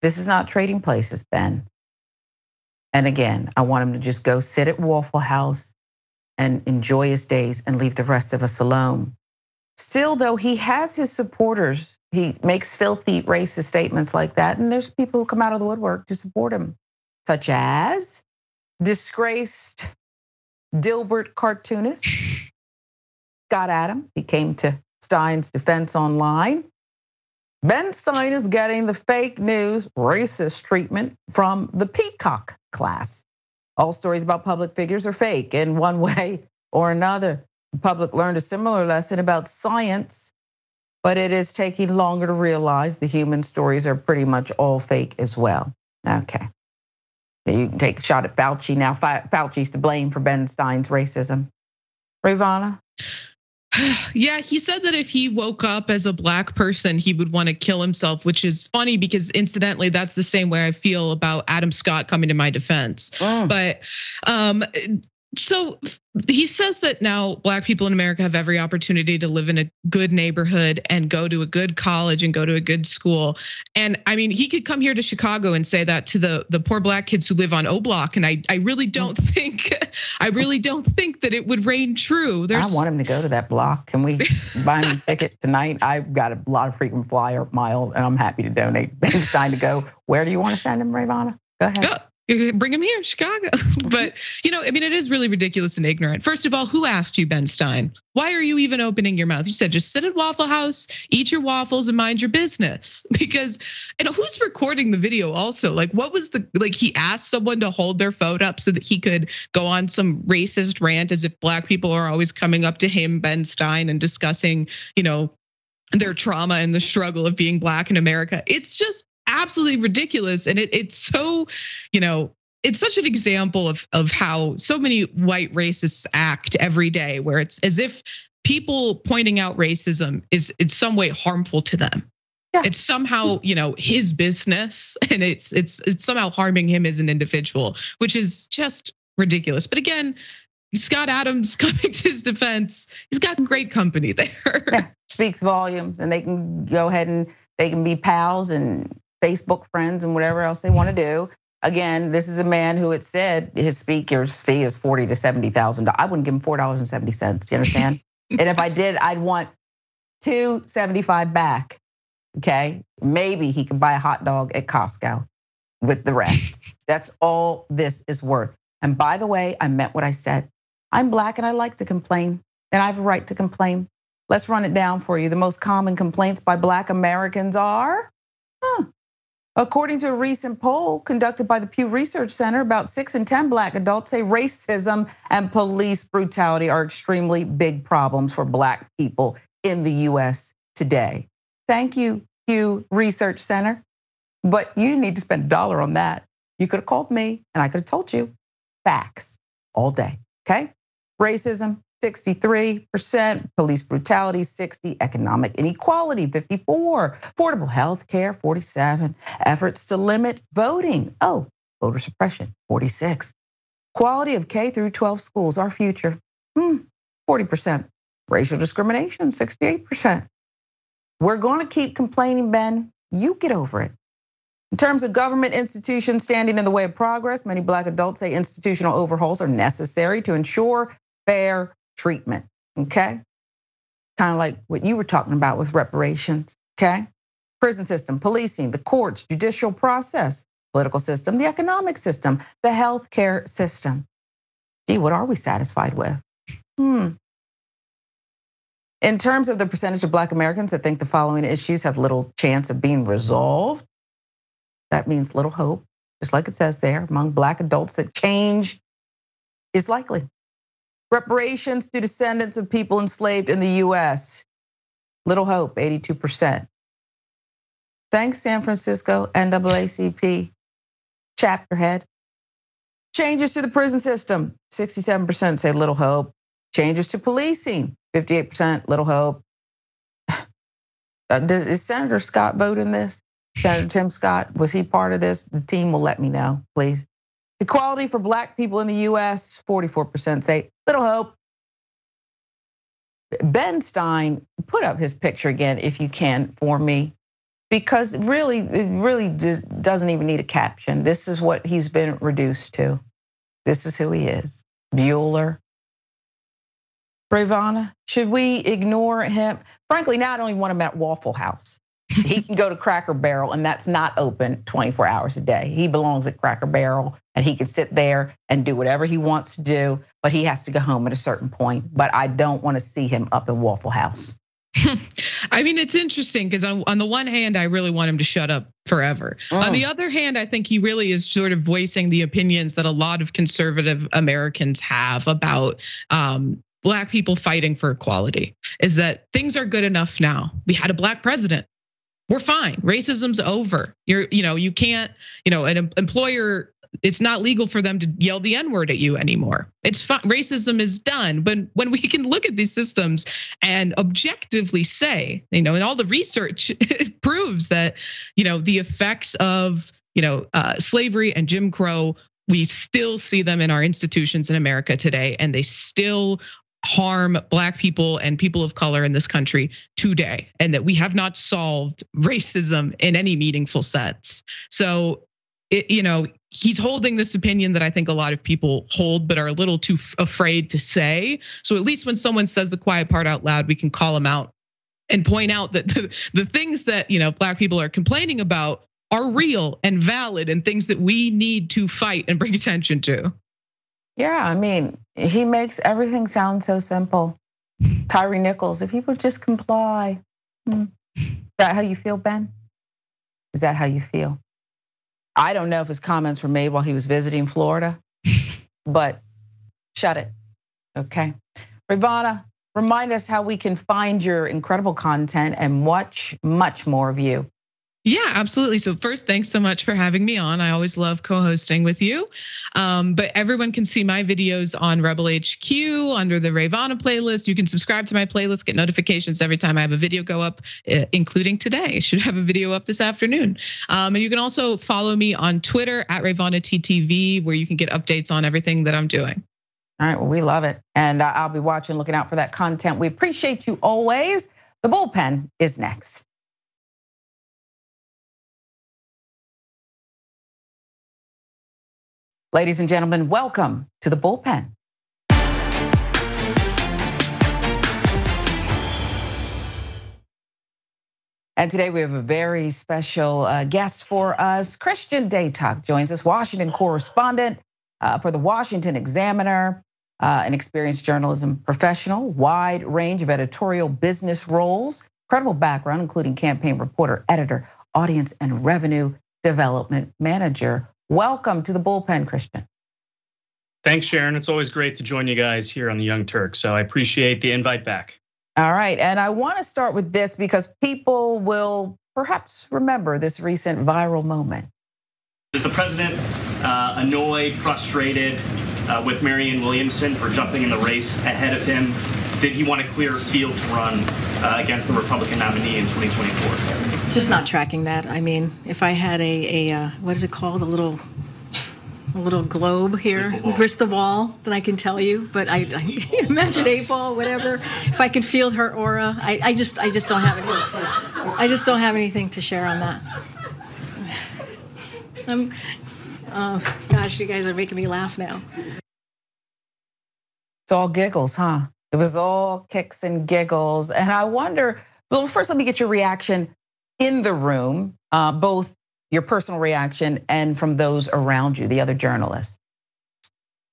A: This is not Trading Places, Ben. And again, I want him to just go sit at Waffle House and enjoy his days and leave the rest of us alone. Still, though, he has his supporters. He makes filthy racist statements like that. And there's people who come out of the woodwork to support him, such as disgraced Dilbert cartoonist Scott Adams. He came to Stein's defense online. Ben Stein is getting the fake news racist treatment from the Peacock class. All stories about public figures are fake in one <laughs> way or another. The public learned a similar lesson about science, but it is taking longer to realize the human stories are pretty much all fake as well. Okay. You can take a shot at Fauci now. Fauci's to blame for Ben Stein's racism. Rayyvana? <sighs>
D: Yeah, he said that if he woke up as a black person, he would want to kill himself, which is funny because incidentally, that's the same way I feel about Adam Scott coming to my defense. Oh. But um, so he says that now black people in America have every opportunity to live in a good neighborhood and go to a good college and go to a good school. And I mean, he could come here to Chicago and say that to the the poor black kids who live on O Block. And I I really don't mm. think <laughs> I really don't think that it would reign true.
A: There's, I want him to go to that block. Can we <laughs> buy him a ticket tonight? I've got a lot of frequent flyer miles and I'm happy to donate. <laughs> Ben Stein to go. Where do you want to send him, Rayyvana? Go ahead <laughs>
D: bring him here, Chicago. <laughs> but you know, I mean, it is really ridiculous and ignorant. First of all, who asked you, Ben Stein? Why are you even opening your mouth? You said just sit at Waffle House, eat your waffles, and mind your business. <laughs> Because you know who's recording the video? Also, like, what was the like? He asked someone to hold their phone up so that he could go on some racist rant, as if black people are always coming up to him, Ben Stein, and discussing, you know, their trauma and the struggle of being black in America. It's just absolutely ridiculous. And it, it's so, you know, it's such an example of of how so many white racists act every day, where it's as if people pointing out racism is in some way harmful to them. Yeah. It's somehow, hmm. you know, his business <laughs> and it's it's it's somehow harming him as an individual, which is just ridiculous. But again, Scott Adams <laughs> coming to his defense, he's got great company <laughs> there.
A: Yeah, speaks volumes and they can go ahead and they can be pals and Facebook friends and whatever else they want to do. Again, this is a man who had said his speaker's fee is forty to seventy thousand. I wouldn't give him four dollars and seventy cents. You understand? <laughs> and if I did, I'd want two seventy five back. Okay, maybe he could buy a hot dog at Costco with the rest. <laughs> That's all this is worth. And by the way, I meant what I said. I'm black and I like to complain, and I have a right to complain. Let's run it down for you. The most common complaints by black Americans are, huh, According to a recent poll conducted by the Pew Research Center, about six in 10 black adults say racism and police brutality are extremely big problems for black people in the US today. Thank you, Pew Research Center. But you need to spend a dollar on that. You could have called me and I could have told you facts all day. Okay? Racism, 63%, police brutality 60, economic inequality 54, affordable health care 47, efforts to limit voting. Oh, voter suppression 46. Quality of K through 12 schools, our future. Hmm, 40%. Racial discrimination 68%. We're going to keep complaining, Ben. You get over it. In terms of government institutions standing in the way of progress, many black adults say institutional overhauls are necessary to ensure fair treatment. Okay? Kind of like what you were talking about with reparations. Okay? Prison system, policing, the courts, judicial process, political system, the economic system, the healthcare system. Gee, what are we satisfied with? Hmm. In terms of the percentage of Black Americans that think the following issues have little chance of being resolved, that means little hope, just like it says there, among Black adults that change is likely. Reparations to descendants of people enslaved in the US, little hope, 82%. Thanks, San Francisco NAACP chapter head. Changes to the prison system, 67% say little hope. Changes to policing, 58% little hope. <sighs> Does, is Senator Scott vote in this? Senator Tim Scott, was he part of this? The team will let me know, please. Equality for black people in the US, 44% say little hope. Ben Stein, put up his picture again if you can for me because really, it really doesn't even need a caption. This is what he's been reduced to. This is who he is. Bueller. Rayyvana, should we ignore him? Frankly, now I don't even want him at Waffle House. He can go to Cracker Barrel, and that's not open 24 hours a day. He belongs at Cracker Barrel, and he can sit there and do whatever he wants to do, but he has to go home at a certain point. But I don't want to see him up in Waffle House. <laughs>
D: I mean, it's interesting because on, on, the one hand, I really want him to shut up forever. Oh. On the oh. other hand, I think he really is sort of voicing the opinions that a lot of conservative Americans have about um, black people fighting for equality. Is that things are good enough now? We had a black president. We're fine. Racism's over. You're, you know, you can't, you know, an employer it's not legal for them to yell the N word at you anymore. It's fine. racism is done. But when we can look at these systems and objectively say, you know, and all the research <laughs> proves that, you know, the effects of, you know, uh, slavery and Jim Crow, we still see them in our institutions in America today, and they still harm black people and people of color in this country today and that we have not solved racism in any meaningful sense so it, you know, he's holding this opinion that I think a lot of people hold, but are a little too afraid to say. So at least when someone says the quiet part out loud, we can call them out and point out that <laughs> the, the things that you know black people are complaining about are real and valid and things that we need to fight and bring attention to.
A: Yeah, I mean, he makes everything sound so simple. Tyre Nichols, if he would just comply. Hmm. Is that how you feel, Ben? Is that how you feel? I don't know if his comments were made while he was visiting Florida, <laughs> but shut it. Okay. Rayyvana, remind us how we can find your incredible content and watch much more of you.
D: Yeah, absolutely. So first, thanks so much for having me on. I always love co-hosting with you. Um, but everyone can see my videos on Rebel HQ under the Rayyvana playlist. You can subscribe to my playlist, get notifications every time I have a video go up, including today. I should have a video up this afternoon. Um, and you can also follow me on Twitter at Rayyvana TTV, where you can get updates on everything that I'm doing.
A: All right, well, we love it. And uh, I'll be watching, looking out for that content. We appreciate you always. The bullpen is next. Ladies and gentlemen, welcome to the bullpen. And today we have a very special uh, guest for us. Christian Datoc joins us, Washington correspondent uh, for the Washington Examiner, uh, an experienced journalism professional, wide range of editorial business roles, credible background, including campaign reporter, editor, audience and revenue development manager. Welcome to the bullpen, Christian.
M: Thanks, Sharon. It's always great to join you guys here on the Young Turk. So I appreciate the invite back.
A: All right. And I want to start with this because people will perhaps remember this recent viral moment.
M: Is the president uh, annoyed, frustrated uh, with Marianne Williamson for jumping in the race ahead of him? Did he want a clear field to run uh, against the Republican nominee in 2024?
N: Just not tracking that. I mean, if I had a, a uh, what is it called, a little a little globe here, crystal ball. crystal ball, that I can tell you. But I, I <laughs> imagine eight ball, whatever. If I could feel her aura, I, I just I just don't have any, I just don't have anything to share on that. I'm, oh gosh, you guys are making me laugh now.
A: It's all giggles, huh? It was all kicks and giggles, and I wonder. Well, first, let me get your reaction in the room, uh, both your personal reaction and from those around you, the other journalists?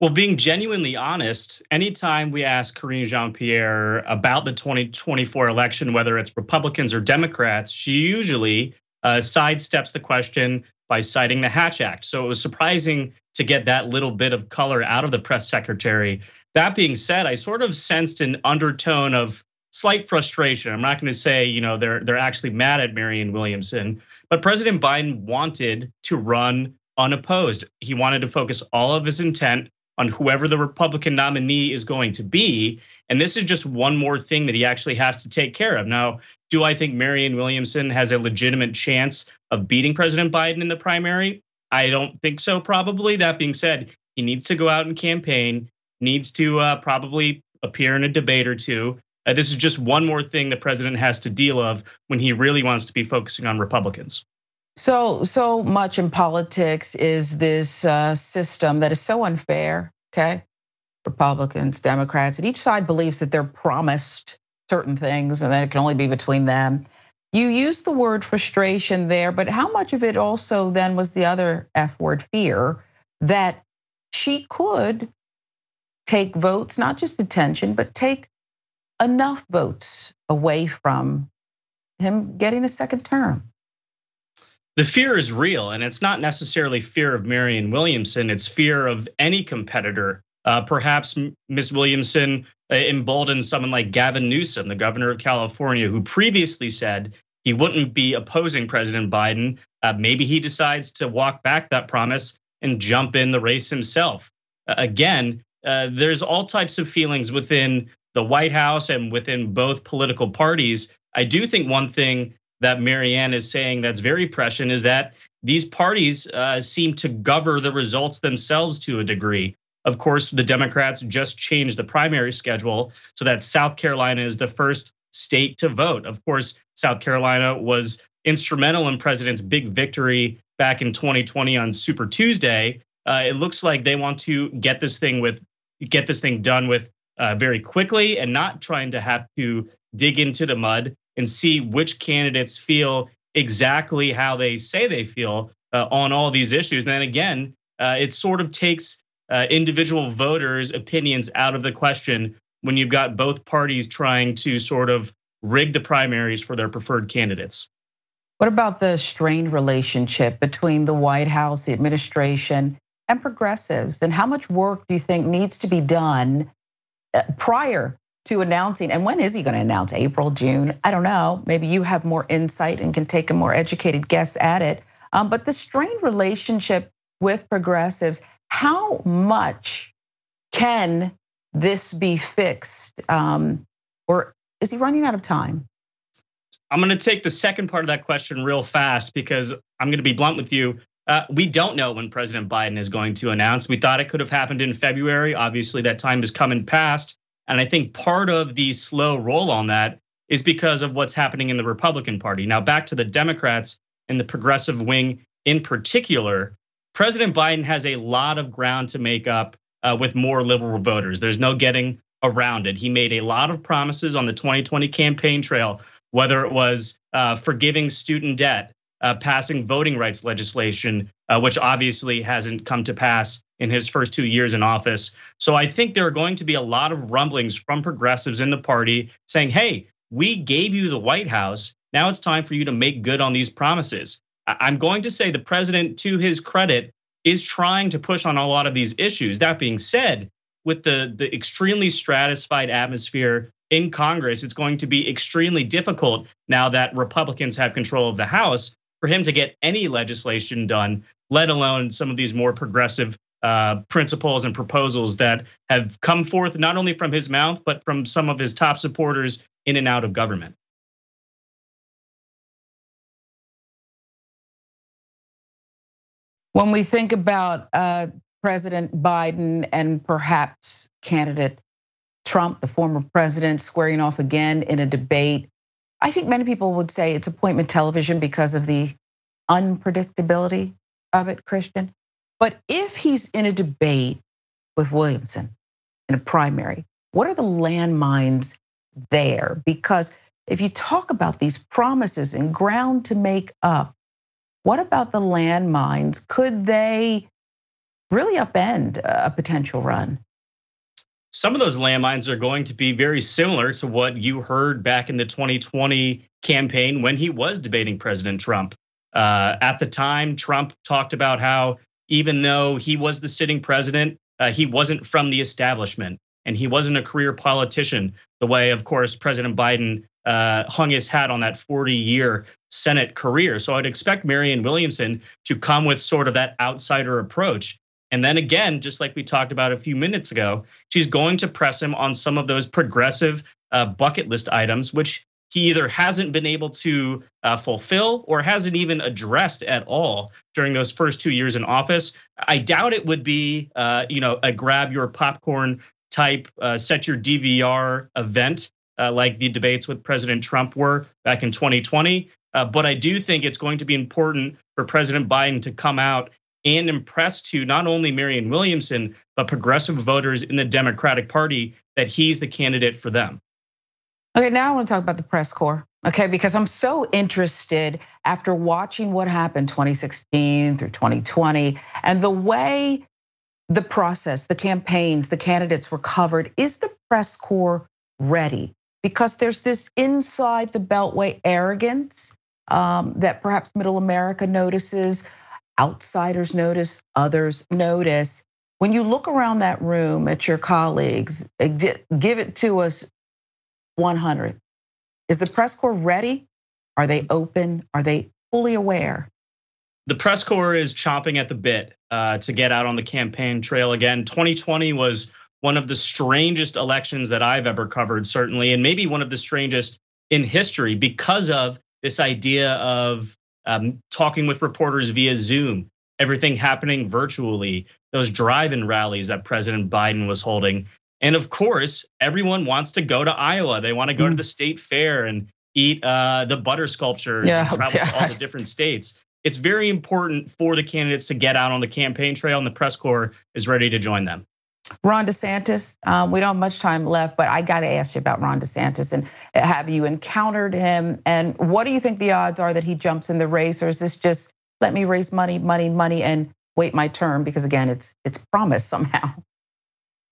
M: Well, being genuinely honest, anytime we ask Karine Jean Pierre about the 2024 election, whether it's Republicans or Democrats, she usually uh, sidesteps the question by citing the Hatch Act. So it was surprising to get that little bit of color out of the press secretary. That being said, I sort of sensed an undertone of slight frustration. I'm not going to say, you know, they're they're actually mad at Marianne Williamson, but President Biden wanted to run unopposed. He wanted to focus all of his intent on whoever the Republican nominee is going to be. And this is just one more thing that he actually has to take care of. Now, do I think Marianne Williamson has a legitimate chance of beating President Biden in the primary? I don't think so, probably. That being said, he needs to go out and campaign, needs to uh, probably appear in a debate or two. Uh, this is just one more thing the president has to deal of when he really wants to be focusing on Republicans.
A: So, so much in politics is this uh, system that is so unfair. Okay, Republicans, Democrats, and each side believes that they're promised certain things, and that it can only be between them. You used the word frustration there, but how much of it also then was the other F word, fear, that she could take votes, not just attention, but take enough votes away from him getting a second term.
M: The fear is real, and it's not necessarily fear of Marianne Williamson. It's fear of any competitor. Uh, perhaps Ms. Williamson emboldens someone like Gavin Newsom, the governor of California, who previously said he wouldn't be opposing President Biden. Uh, maybe he decides to walk back that promise and jump in the race himself. Uh, again, uh, there's all types of feelings within the White House and within both political parties. I do think one thing that Marianne is saying that's very prescient is that these parties uh, seem to govern the results themselves to a degree. Of course, the Democrats just changed the primary schedule so that South Carolina is the first state to vote. Of course, South Carolina was instrumental in President's big victory back in 2020 on Super Tuesday. Uh, it looks like they want to get this thing with get this thing done with uh, very quickly and not trying to have to dig into the mud and see which candidates feel exactly how they say they feel uh, on all these issues. And then again, uh, it sort of takes uh, individual voters' opinions out of the question when you've got both parties trying to sort of rig the primaries for their preferred candidates.
A: What about the strained relationship between the White House, the administration, and progressives? And how much work do you think needs to be done uh, prior to announcing. And when is he going to announce? April, June? I don't know. Maybe you have more insight and can take a more educated guess at it. Um, but the strained relationship with progressives, how much can this be fixed? Um, or is he running out of time?
M: I'm going to take the second part of that question real fast because I'm going to be blunt with you. Uh, we don't know when President Biden is going to announce. We thought it could have happened in February. Obviously, that time has come and passed. And I think part of the slow roll on that is because of what's happening in the Republican Party. Now, back to the Democrats and the progressive wing in particular, President Biden has a lot of ground to make up uh, with more liberal voters. There's no getting around it. He made a lot of promises on the 2020 campaign trail, whether it was uh, forgiving student debt, uh, passing voting rights legislation, uh, which obviously hasn't come to pass in his first two years in office. So I think there are going to be a lot of rumblings from progressives in the party saying, hey, we gave you the White House. Now it's time for you to make good on these promises. I'm going to say the president, to his credit, is trying to push on a lot of these issues. That being said, with the, the extremely stratified atmosphere in Congress, it's going to be extremely difficult now that Republicans have control of the House for him to get any legislation done, let alone some of these more progressive uh, principles and proposals that have come forth not only from his mouth, but from some of his top supporters in and out of government.
A: When we think about uh, President Biden and perhaps candidate Trump, the former president, squaring off again in a debate. I think many people would say it's appointment television because of the unpredictability of it, Christian. But if he's in a debate with Williamson in a primary, what are the landmines there? Because if you talk about these promises and ground to make up, what about the landmines? Could they really upend a potential run?
M: Some of those landmines are going to be very similar to what you heard back in the 2020 campaign when he was debating President Trump. Uh, at the time, Trump talked about how even though he was the sitting president, uh, he wasn't from the establishment and he wasn't a career politician the way, of course, President Biden uh, hung his hat on that 40 year Senate career. So I'd expect Marianne Williamson to come with sort of that outsider approach. And then again, just like we talked about a few minutes ago, she's going to press him on some of those progressive uh, bucket list items, which he either hasn't been able to uh, fulfill or hasn't even addressed at all during those first two years in office. I doubt it would be, uh, you know, a grab your popcorn type, uh, set your DVR event uh, like the debates with President Trump were back in 2020. Uh, but I do think it's going to be important for President Biden to come out and impress to not only Marianne Williamson, but progressive voters in the Democratic Party that he's the candidate for them.
A: Okay, now I want to talk about the press corps. Okay, because I'm so interested after watching what happened 2016 through 2020 and the way the process, the campaigns, the candidates were covered. Is the press corps ready? Because there's this inside the Beltway arrogance um, that perhaps middle America notices, outsiders notice, others notice. When you look around that room at your colleagues, eh, give it to us 100. Is the press corps ready? Are they open? Are they fully aware?
M: The press corps is chomping at the bit uh, to get out on the campaign trail again. 2020 was one of the strangest elections that I've ever covered, certainly, and maybe one of the strangest in history because of this idea of um, talking with reporters via Zoom, everything happening virtually, those drive in rallies that President Biden was holding. And of course, everyone wants to go to Iowa. They want to go mm. to the state fair and eat uh, the butter sculptures yeah, and <laughs> travel to all the different states. It's very important for the candidates to get out on the campaign trail, and the press corps is ready to join them.
A: Ron DeSantis, um, we don't have much time left, but I got to ask you about Ron DeSantis and have you encountered him? And what do you think the odds are that he jumps in the race, or is this just let me raise money, money, money, and wait my turn? Because again, it's it's promised <laughs> somehow.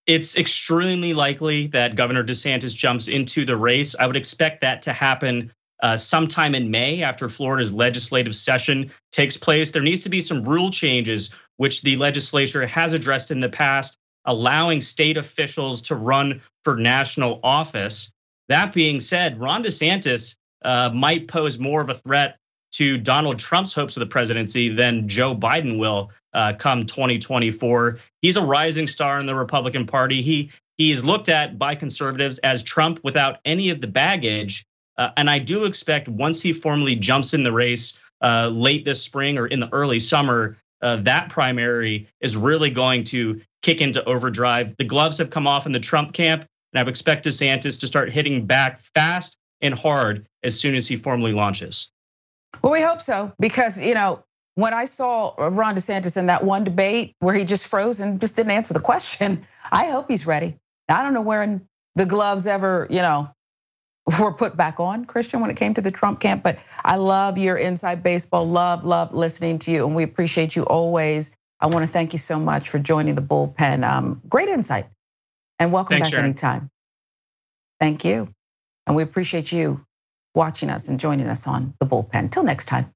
M: It's extremely likely that Governor DeSantis jumps into the race. I would expect that to happen uh, sometime in May after Florida's legislative session takes place. There needs to be some rule changes, which the legislature has addressed in the past, allowing state officials to run for national office. That being said, Ron DeSantis uh, might pose more of a threat to Donald Trump's hopes of the presidency than Joe Biden will uh, come 2024. He's a rising star in the Republican Party. He he's looked at by conservatives as Trump without any of the baggage. Uh, and I do expect once he formally jumps in the race uh, late this spring or in the early summer, uh, that primary is really going to kick into overdrive. The gloves have come off in the Trump camp, and I expect DeSantis to start hitting back fast and hard as soon as he formally launches.
A: Well, we hope so because you know when I saw Ron DeSantis in that one debate where he just froze and just didn't answer the question, I hope he's ready. I don't know where the gloves ever, you know, were put back on, Christian, when it came to the Trump camp. But I love your inside baseball, love, love listening to you, and we appreciate you always. I want to thank you so much for joining the bullpen. Um, great insight, and welcome Thanks, back Sharon. anytime. Thank you, and we appreciate you watching us and joining us on the bullpen. Till next time.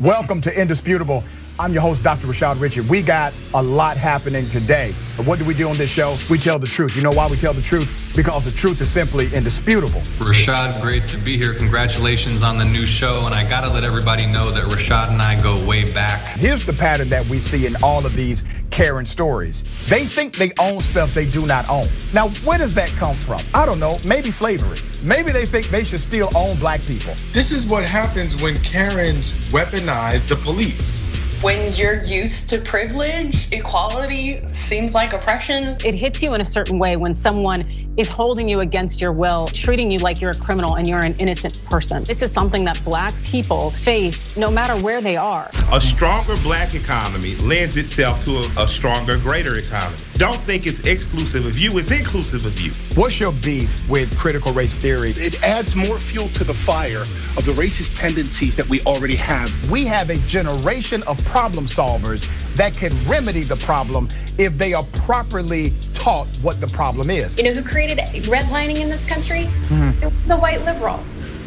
O: Welcome to Indisputable. I'm your host, Dr. Rashad Richey. We got a lot happening today. But what do we do on this show? We tell the truth. You know why we tell the truth? Because the truth is simply indisputable.
P: Rashad, great to be here. Congratulations on the new show. And I got to let everybody know that Rashad and I go way back.
O: Here's the pattern that we see in all of these Karen stories. They think they own stuff they do not own. Now, where does that come from? I don't know. Maybe slavery. Maybe they think they should still own black people.
Q: This is what happens when Karens weaponize the police when you're used to privilege, equality seems like oppression.
R: It hits you in a certain way when someone is holding you against your will, treating you like you're a criminal and you're an innocent person. This is something that black people face no matter where they are.
S: A stronger black economy lends itself to a, a stronger, greater economy. Don't think it's exclusive of you, it's inclusive of you.
O: What's your beef with critical race theory?
T: It adds more fuel to the fire of the racist tendencies that we already have.
O: We have a generation of problem solvers that can remedy the problem if they are properly taught what the problem is.
U: You know who created redlining in this country? Mm-hmm. It was a white liberal.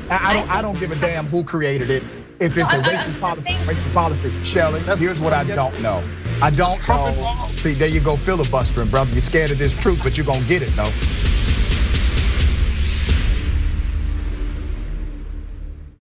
O: I, I don't. I don't give a damn who created it. If it's a racist policy, racist policy. Shelly, here's what I don't know. I don't know. See, there you go filibustering, brother. You're scared of this truth, but you're gonna get it though.